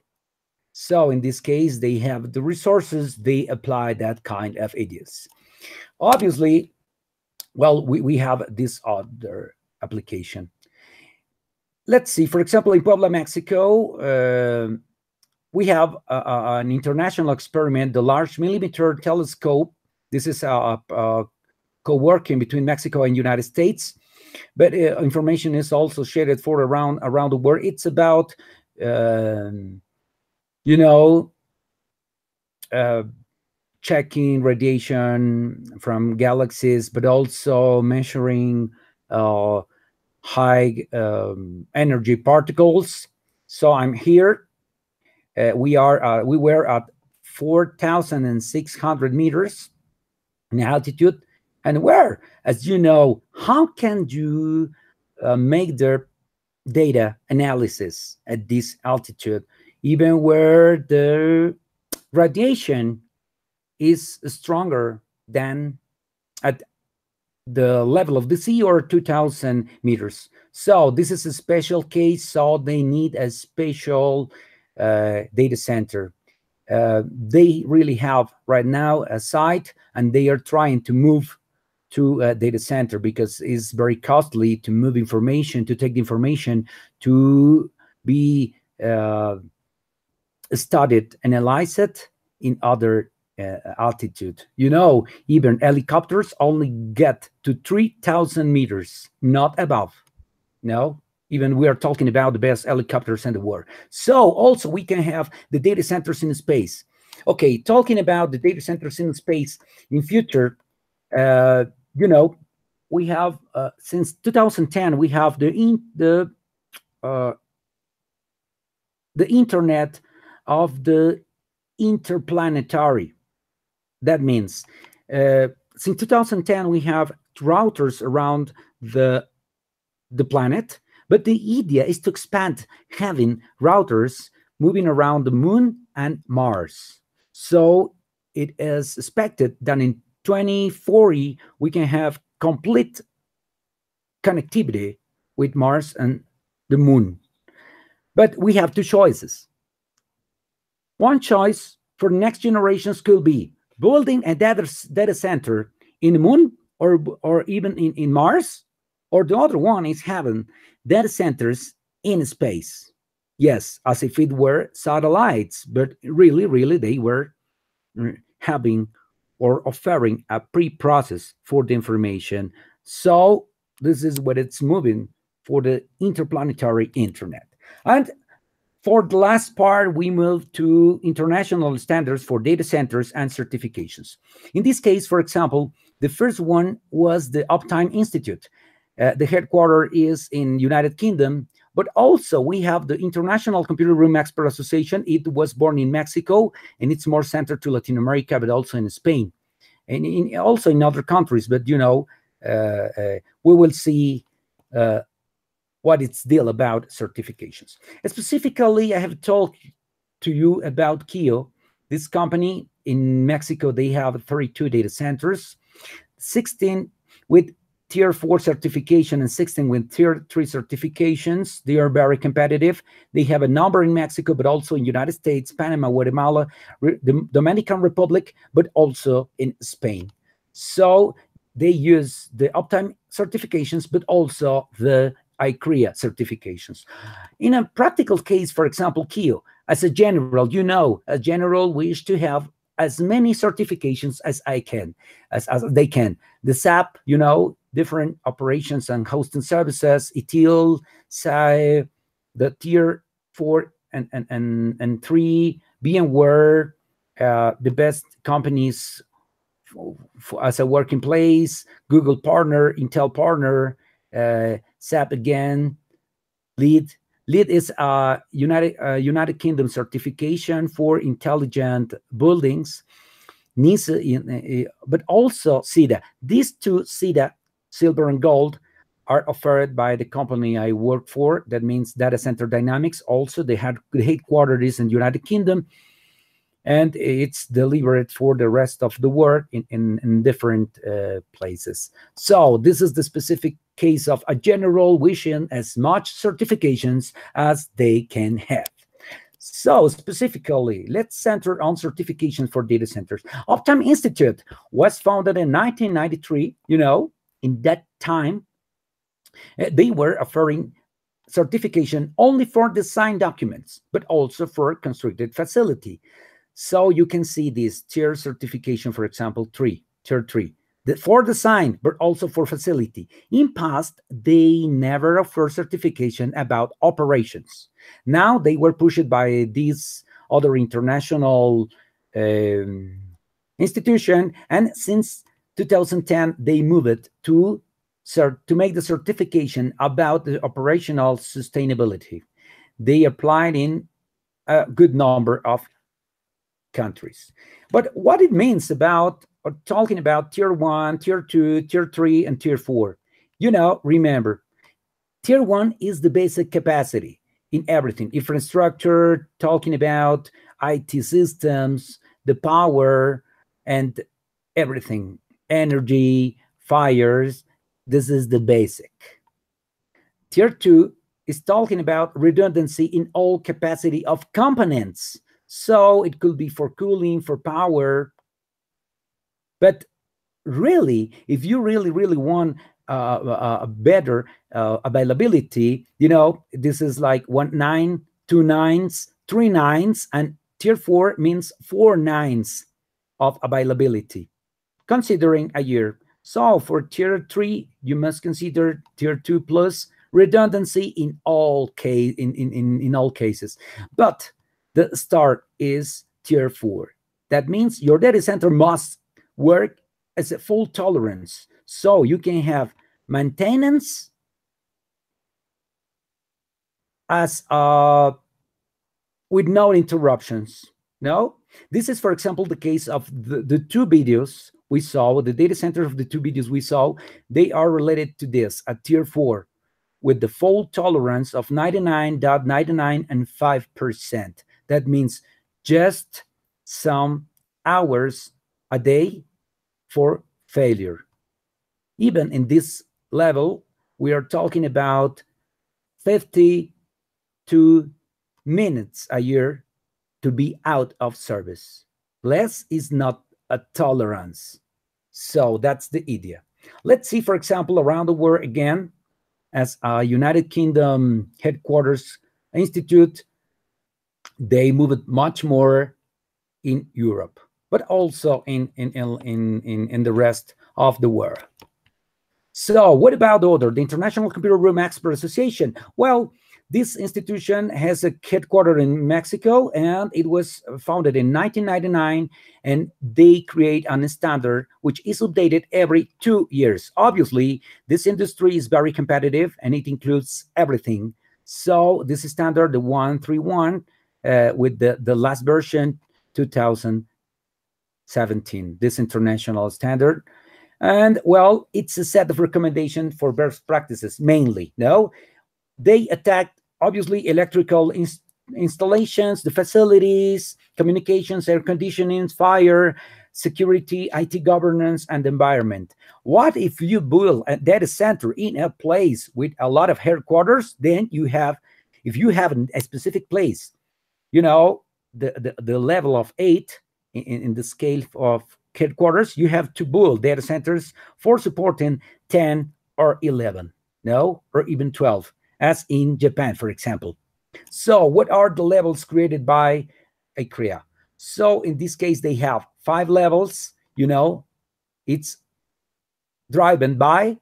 So in this case, they have the resources, they apply that kind of ideas. Obviously, well, we, we have this other application. Let's see, for example, in Puebla, Mexico, uh, we have an international experiment, the Large Millimeter Telescope. This is a, a co-working between Mexico and United States, but uh, information is also shared for around around the world. It's about, um, you know, uh, checking radiation from galaxies, but also measuring uh, high um, energy particles. So I'm here. Uh, we are uh, we were at 4,600 meters in altitude, and where, as you know, how can you uh, make the data analysis at this altitude, even where the radiation is stronger than at the level of the sea or 2000 meters. So this is a special case, so they need a special uh, data center. Uh, they really have right now a site and they are trying to move to a data center because it's very costly to move information, to take the information, to be uh, studied, analyze it in other uh, altitude. You know, even helicopters only get to 3,000 meters, not above. No, even we are talking about the best helicopters in the world. So also we can have the data centers in space. Okay, talking about the data centers in space in future, uh, you know, we have uh, since 2010 we have the in the uh, the internet of the interplanetary that means uh, since 2010, we have routers around the, the planet, but the idea is to expand having routers moving around the moon and Mars. So it is expected that in 2040, we can have complete connectivity with Mars and the moon. But we have two choices. One choice for next generations could be building a data, data center in the moon or, or even in, in Mars, or the other one is having data centers in space. Yes, as if it were satellites, but really, really, they were mm, having or offering a pre-process for the information. So this is what it's moving for the interplanetary internet. And for the last part, we move to international standards for data centers and certifications. In this case, for example, the first one was the Uptime Institute. Uh, the headquarter is in United Kingdom, but also we have the International Computer Room Expert Association. It was born in Mexico and it's more centered to Latin America, but also in Spain and in, also in other countries. But you know, uh, uh, we will see uh, what it's deal about certifications. Specifically, I have talked to you about Kio. This company in Mexico, they have 32 data centers, 16 with tier 4 certification and 16 with tier 3 certifications. They are very competitive. They have a number in Mexico, but also in United States, Panama, Guatemala, the Dominican Republic, but also in Spain. So they use the uptime certifications, but also the ICREA certifications. In a practical case, for example, Kio, as a general, you know, a general wish to have as many certifications as I can, as, as they can. The SAP, you know, different operations and hosting services, ETL, SAI, the tier four and and and, and three, VMware, uh, the best companies for, for, as a working place, Google partner, Intel partner, uh, SAP again, LEED. LEED is a United uh, United Kingdom certification for intelligent buildings. NISA, but also CIDA. These two CIDA silver and gold are offered by the company I work for. That means Data Center Dynamics. Also, they had headquarters in the United Kingdom, and it's delivered for the rest of the world in, in, in different uh, places. So this is the specific case of a general wishing as much certifications as they can have. So specifically, let's center on certification for data centers. Uptime Institute was founded in 1993, you know, in that time, uh, they were offering certification only for design documents, but also for constructed facility. So you can see this tier certification, for example, three, tier three, the, for design, but also for facility. In past, they never offer certification about operations. Now they were pushed by these other international um, institution, and since 2010, they moved to to make the certification about the operational sustainability. They applied in a good number of countries. But what it means about uh, talking about tier one, tier two, tier three, and tier four, you know, remember, tier one is the basic capacity in everything infrastructure, talking about IT systems, the power, and everything energy, fires. This is the basic. Tier two is talking about redundancy in all capacity of components. So it could be for cooling, for power. But really, if you really, really want uh, a better uh, availability, you know, this is like one nine, two nines, three nines, and tier four means four nines of availability considering a year. So for tier three, you must consider tier two plus redundancy in all case in, in, in, in all cases. But the start is tier four. That means your data center must work as a full tolerance. So you can have maintenance as uh with no interruptions. No, this is, for example, the case of the, the two videos we saw, the data center of the two videos we saw, they are related to this at tier four with the fault tolerance of 99.99 and 5%. That means just some hours a day for failure. Even in this level, we are talking about 52 minutes a year to be out of service. Less is not a tolerance. So that's the idea. Let's see, for example, around the world again, as a United Kingdom headquarters institute, they moved much more in Europe, but also in in in in in the rest of the world. So, what about the other, the International Computer Room Expert Association? Well, This institution has a headquarter in Mexico, and it was founded in 1999. And they create a standard which is updated every two years. Obviously, this industry is very competitive, and it includes everything. So this standard, the 131, uh, with the the last version, 2017, this international standard. And well, it's a set of recommendations for best practices mainly. No, they attack obviously electrical ins installations, the facilities, communications, air conditioning, fire, security, IT governance, and environment. What if you build a data center in a place with a lot of headquarters? Then you have, if you have a specific place, you know, the, the, the level of eight in, in the scale of headquarters, you have to build data centers for supporting 10 or 11, no, or even 12 as in Japan, for example. So what are the levels created by ICREA? So in this case, they have five levels, you know, it's driven by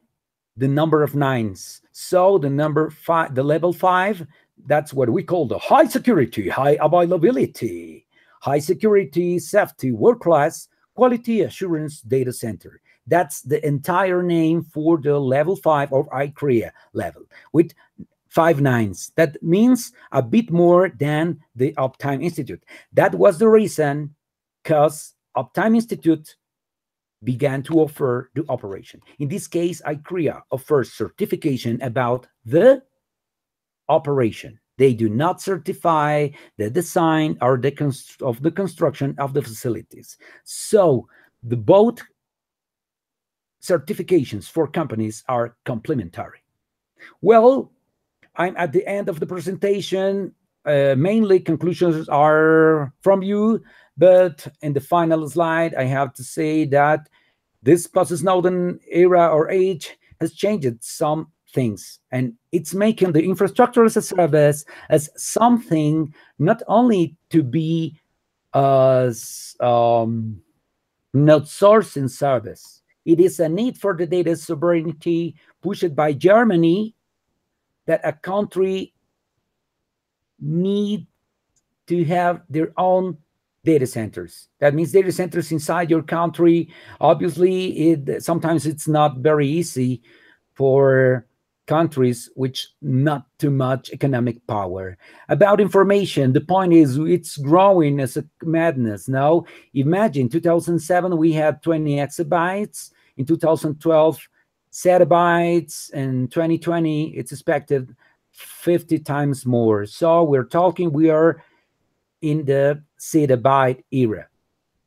the number of nines. So the number five, the level five, that's what we call the high security, high availability, high security, safety, world class, quality assurance data center. That's the entire name for the level five of ICREA level with five nines. That means a bit more than the Uptime Institute. That was the reason because Uptime Institute began to offer the operation. In this case, ICREA offers certification about the operation. They do not certify the design or the of the construction of the facilities. So the both certifications for companies are complementary. Well, I'm at the end of the presentation. Uh, mainly conclusions are from you, but in the final slide, I have to say that this post-Snowden era or age has changed some things and it's making the infrastructure as a service as something not only to be as um, not sourcing service it is a need for the data sovereignty pushed by germany that a country need to have their own data centers. That means data centers inside your country. Obviously, it sometimes it's not very easy for countries which not too much economic power. About information, the point is it's growing as a madness. Now, imagine 2007 we had 20 exabytes. In 2012, zettabytes. In 2020, it's expected 50 times more. So we're talking, we are in the zettabyte era.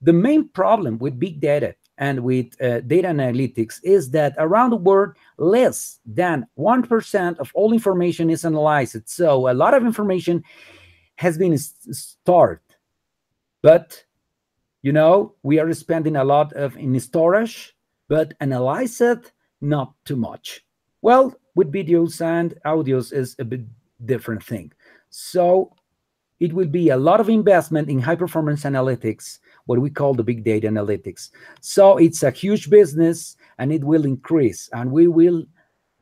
The main problem with big data and with uh, data analytics is that around the world, less than 1% of all information is analyzed. So a lot of information has been stored. But, you know, we are spending a lot of in storage, but analyze it not too much. Well, with videos and audios is a bit different thing. So it will be a lot of investment in high performance analytics, what we call the big data analytics. So it's a huge business and it will increase and we will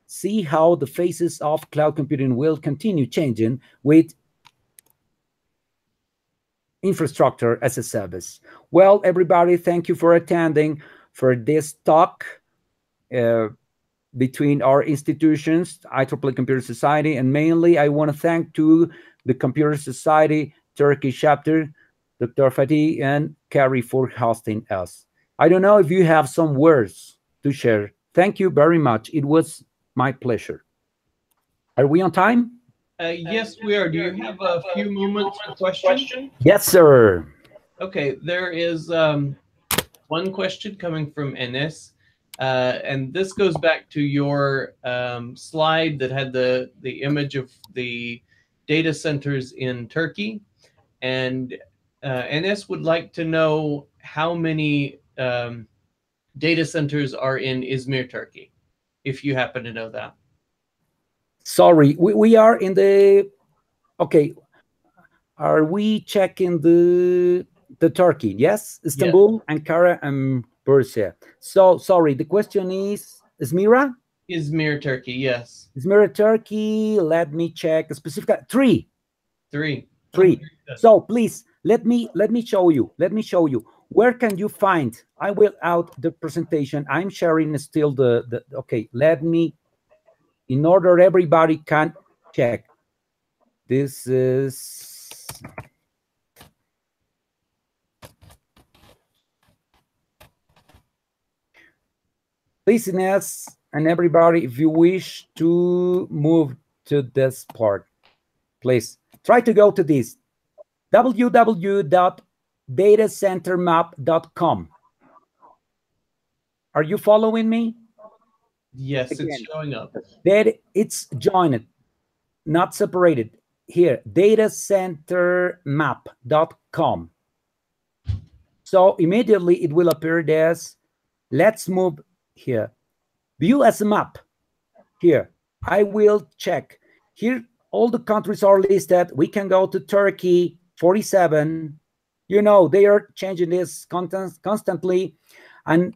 see how the faces of cloud computing will continue changing with infrastructure as a service. Well, everybody, thank you for attending for this talk. Uh, between our institutions, IEEE Computer Society, and mainly I want to thank to the Computer Society Turkey chapter, Dr. Fatih and Kerry for hosting us. I don't know if you have some words to share. Thank you very much. It was my pleasure. Are we on time? Uh, yes, we are. Do you have a few moments for question? Yes, sir. Okay, there is um, one question coming from Enes. Uh, and this goes back to your um, slide that had the, the image of the data centers in Turkey. And uh, Enes would like to know how many um, data centers are in Izmir, Turkey, if you happen to know that. Sorry, we, we are in the, okay, are we checking the the Turkey? Yes, Istanbul, yes. Ankara, and Persia. So sorry, the question is Izmira? Izmir, Turkey, yes. Izmir, Turkey. Let me check a specific three. Three. Three. So please let me let me show you. Let me show you. Where can you find? I will out the presentation. I'm sharing still the the. Okay, let me. In order, everybody can check. This is. Listeners and everybody, if you wish to move to this part, please try to go to this www.datacentermap.com. Are you following me? Yes, Again. it's showing up. That it's joined, not separated. Here, datacentermap.com. So immediately it will appear as let's move here. View as a map. Here, I will check. Here, all the countries are listed. We can go to Turkey, 47. You know, they are changing this content constantly. And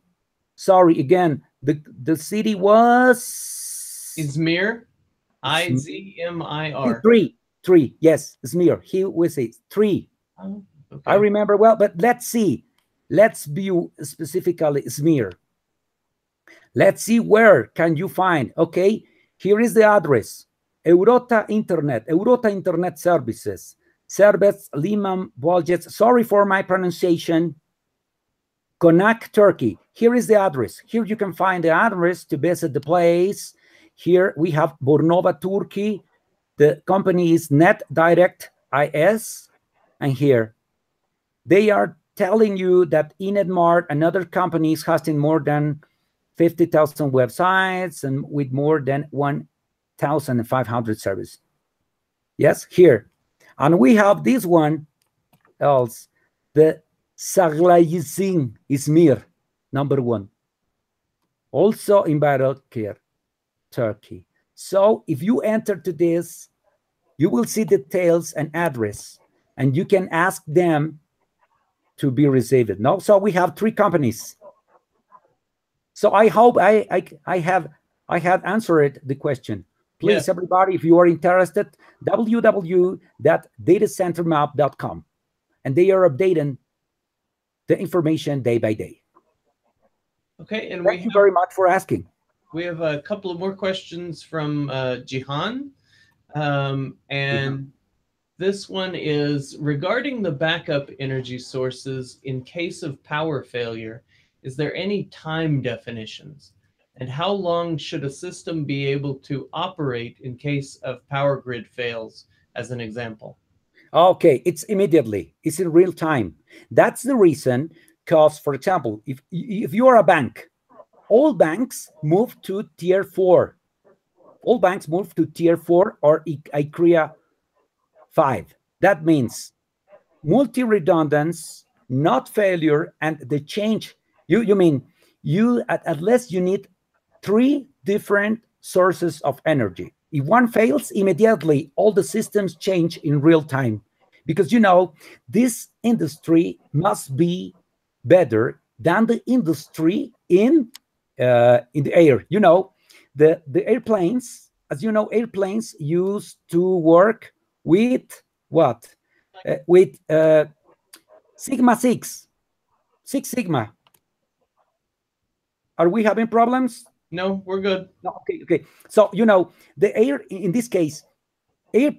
sorry, again, the, the city was Izmir, I Z M I R. three. Three. Yes, Izmir. Here we say three. Oh, okay. I remember well, but let's see. Let's view specifically Izmir. Let's see where can you find. Okay, here is the address. Eurota Internet, Eurota Internet Services, Service Liman Budgets. Sorry for my pronunciation. Konak, Turkey. Here is the address. Here you can find the address to visit the place. Here we have Bornova, Turkey. The company is Net Direct IS. And here they are telling you that Inedmart and other companies hosting more than 50,000 websites and with more than 1,500 services. Yes, here. And we have this one else, the Saglayizin Izmir, number one. Also in Bayrakir, Turkey. So if you enter to this, you will see details and address, and you can ask them to be received. No, so we have three companies. So I hope I I, I have I have answered the question. Please, Yeah. everybody, if you are interested, www.datacentermap.com, and they are updating the information day by day. Okay, and Thank you have, very much for asking. we have a couple of more questions from uh, Jihan. Um, and this one is regarding the backup energy sources in case of power failure. Is there any time definitions? And how long should a system be able to operate in case of power grid fails, as an example? Okay, it's immediately. It's in real time. That's the reason. Because, for example, if if you are a bank, all banks move to tier four. All banks move to tier four or I- ICREA five. That means multi-redundance, not failure, and the change. You you mean you at, at least you need three different sources of energy. If one fails, immediately all the systems change in real time. Because you know, this industry must be better than the industry in uh, in the air. You know, the the airplanes, as you know, airplanes used to work with what? Uh, with uh, Sigma six, Six Sigma. Are we having problems? No, we're good. No, okay, okay. So you know, the air in this case, air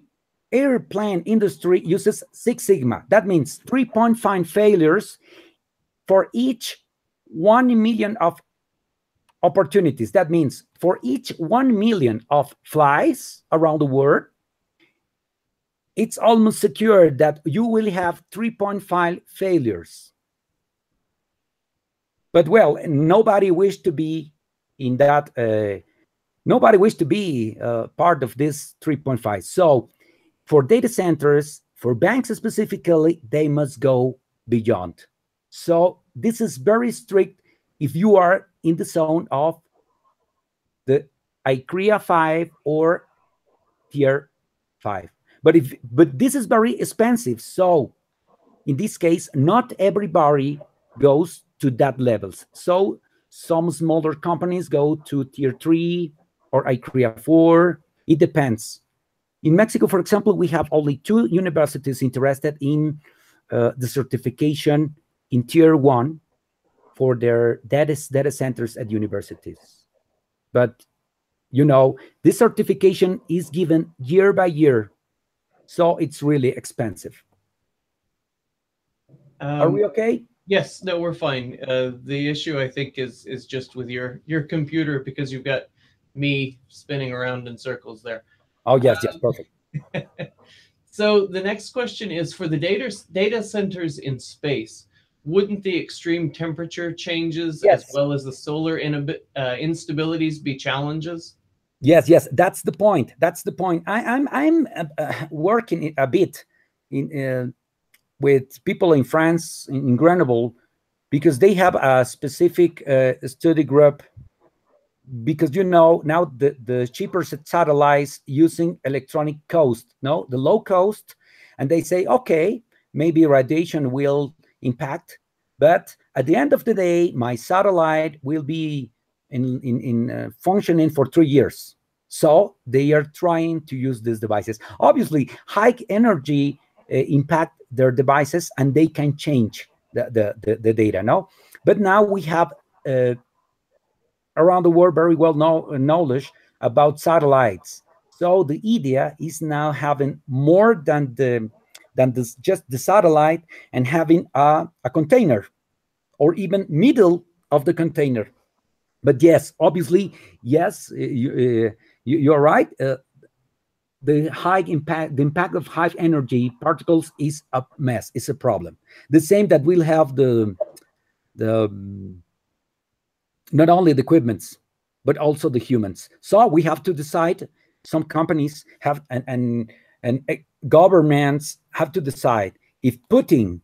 airplane industry uses Six Sigma. That means 3.5 failures for each 1 million of opportunities. That means for each 1 million of flies around the world, it's almost secure that you will have 3.5 failures. But well, nobody wished to be in that. Uh, nobody wished to be uh, part of this 3.5. So, for data centers, for banks specifically, they must go beyond. So, this is very strict if you are in the zone of the ICREA 5 or tier 5. But if but this is very expensive. So, in this case, not everybody goes to that levels. So, some smaller companies go to tier 3 or ICREA 4. It depends. In Mexico, for example, we have only two universities interested in uh, the certification in tier one for their data, data centers at universities. But, you know, this certification is given year by year. So it's really expensive. Um, Are we okay? Yes, no, we're fine. Uh, the issue I think is is just with your your computer because you've got me spinning around in circles there. Oh, yes, yes, perfect. so the next question is for the data data centers in space. Wouldn't the extreme temperature changes Yes. as well as the solar inabi- uh, instabilities be challenges? Yes, yes, that's the point. That's the point. I, I'm I'm uh, uh, working a bit in uh, with people in France in, in Grenoble because they have a specific uh, study group. Because you know now the the cheaper satellites using electronic coast, no, the low cost, and they say okay, maybe radiation will impact, but at the end of the day, my satellite will be in in, in uh, functioning for three years. So they are trying to use these devices. Obviously, high energy uh, impact their devices, and they can change the the, the, the data. No, but now we have uh, around the world very well know, knowledge about satellites. So the idea is now having more than the than this, just the satellite and having a, a container or even middle of the container but yes obviously yes you, uh, you, you're right uh, the high impact the impact of high energy particles is a mess it's a problem. The same that we'll have the the not only the equipments but also the humans. So we have to decide some companies have and and, and uh, governments have to decide if putting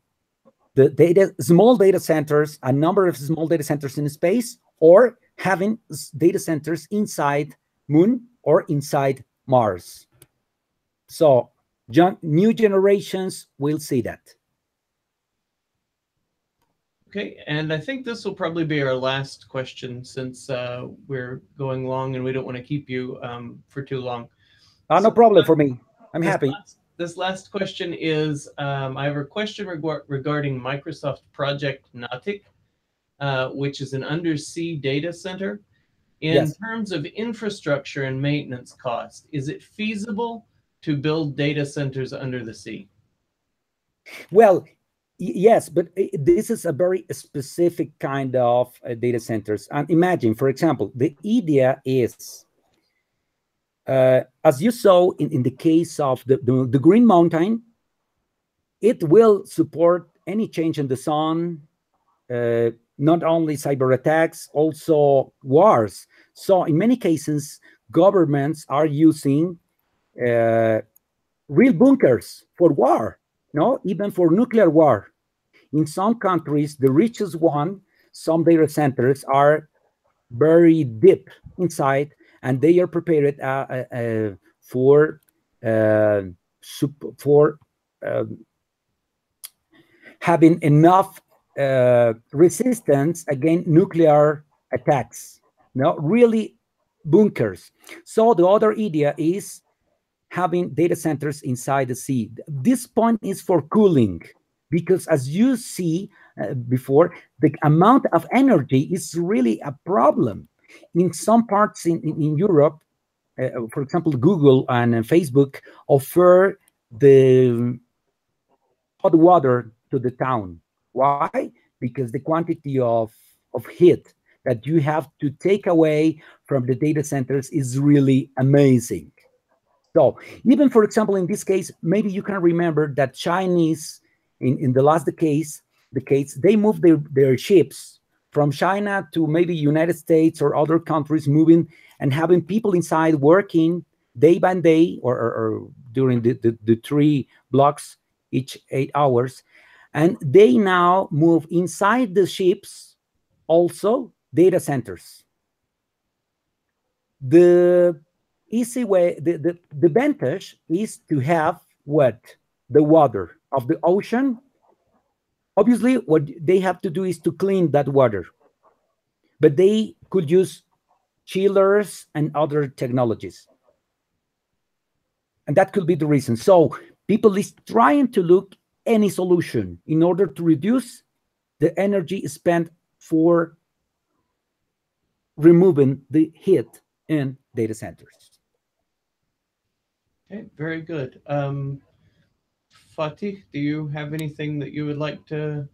the data small data centers a number of small data centers in space or having data centers inside moon or inside mars so new generations will see that Okay, and I think this will probably be our last question since uh, we're going long and we don't want to keep you um, for too long. Ah, no problem for me i'm This happy last- This last question is, um, I have a question reg- regarding Microsoft Project Natick, uh, which is an undersea data center. In Yes. terms of infrastructure and maintenance cost, is it feasible to build data centers under the sea? Well, yes, but this is a very specific kind of uh, data centers. And imagine, for example, the idea is, uh, as you saw in, in the case of the, the, the Green Mountain, it will support any change in the sun, uh, not only cyber attacks, also wars. So in many cases, governments are using real bunkers for war no, even for nuclear war. In some countries, the richest one, some data centers are very deep inside, and they are prepared uh, uh, uh, for uh, for um, having enough uh, resistance against nuclear attacks. No, really bunkers. So the other idea is having data centers inside the sea. This point is for cooling because as you see uh, before, the amount of energy is really a problem. In some parts in, in, Europe, uh, for example, Google and uh, Facebook offer the hot water to the town. Why? Because the quantity of, of heat that you have to take away from the data centers is really amazing. So even for example, in this case, maybe you can remember that Chinese in, in the last case, the case, they moved their, their ships from China to maybe United States or other countries moving and having people inside working day by day or, or, or during the, the, the three blocks each eight hours. And they now move inside the ships also data centers. The easy way, the, the, the advantage is to have what? The water of the ocean. Obviously, what they have to do is to clean that water. But they could use chillers, and other technologies. And that could be the reason. So people is trying to look any solution in order to reduce the energy spent for removing the heat in data centers. Okay, very good. Um, Fatih, do you have anything that you would like to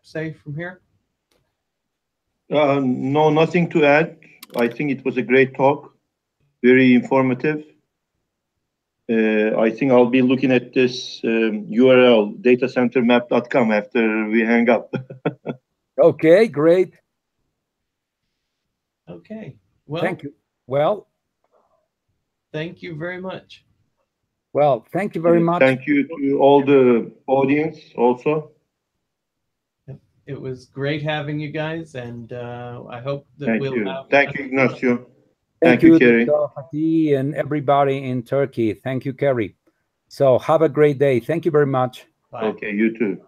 say from here? Uh, no, nothing to add. I think it was a great talk, very informative. Uh, I think I'll be looking at this um, URL, datacentermap.com, after we hang up. Okay, great. Okay. Well, Thank you. Well, thank you very much. Well, thank you very much. Thank you to all the audience also. It was great having you guys, and uh, I hope that Thank we'll you. have. Thank you, Ignacio. Thank, Thank you, Kerry. Dr. Fatih and everybody in Turkey. Thank you, Kerry. So have a great day. Thank you very much. Bye. Okay, you too.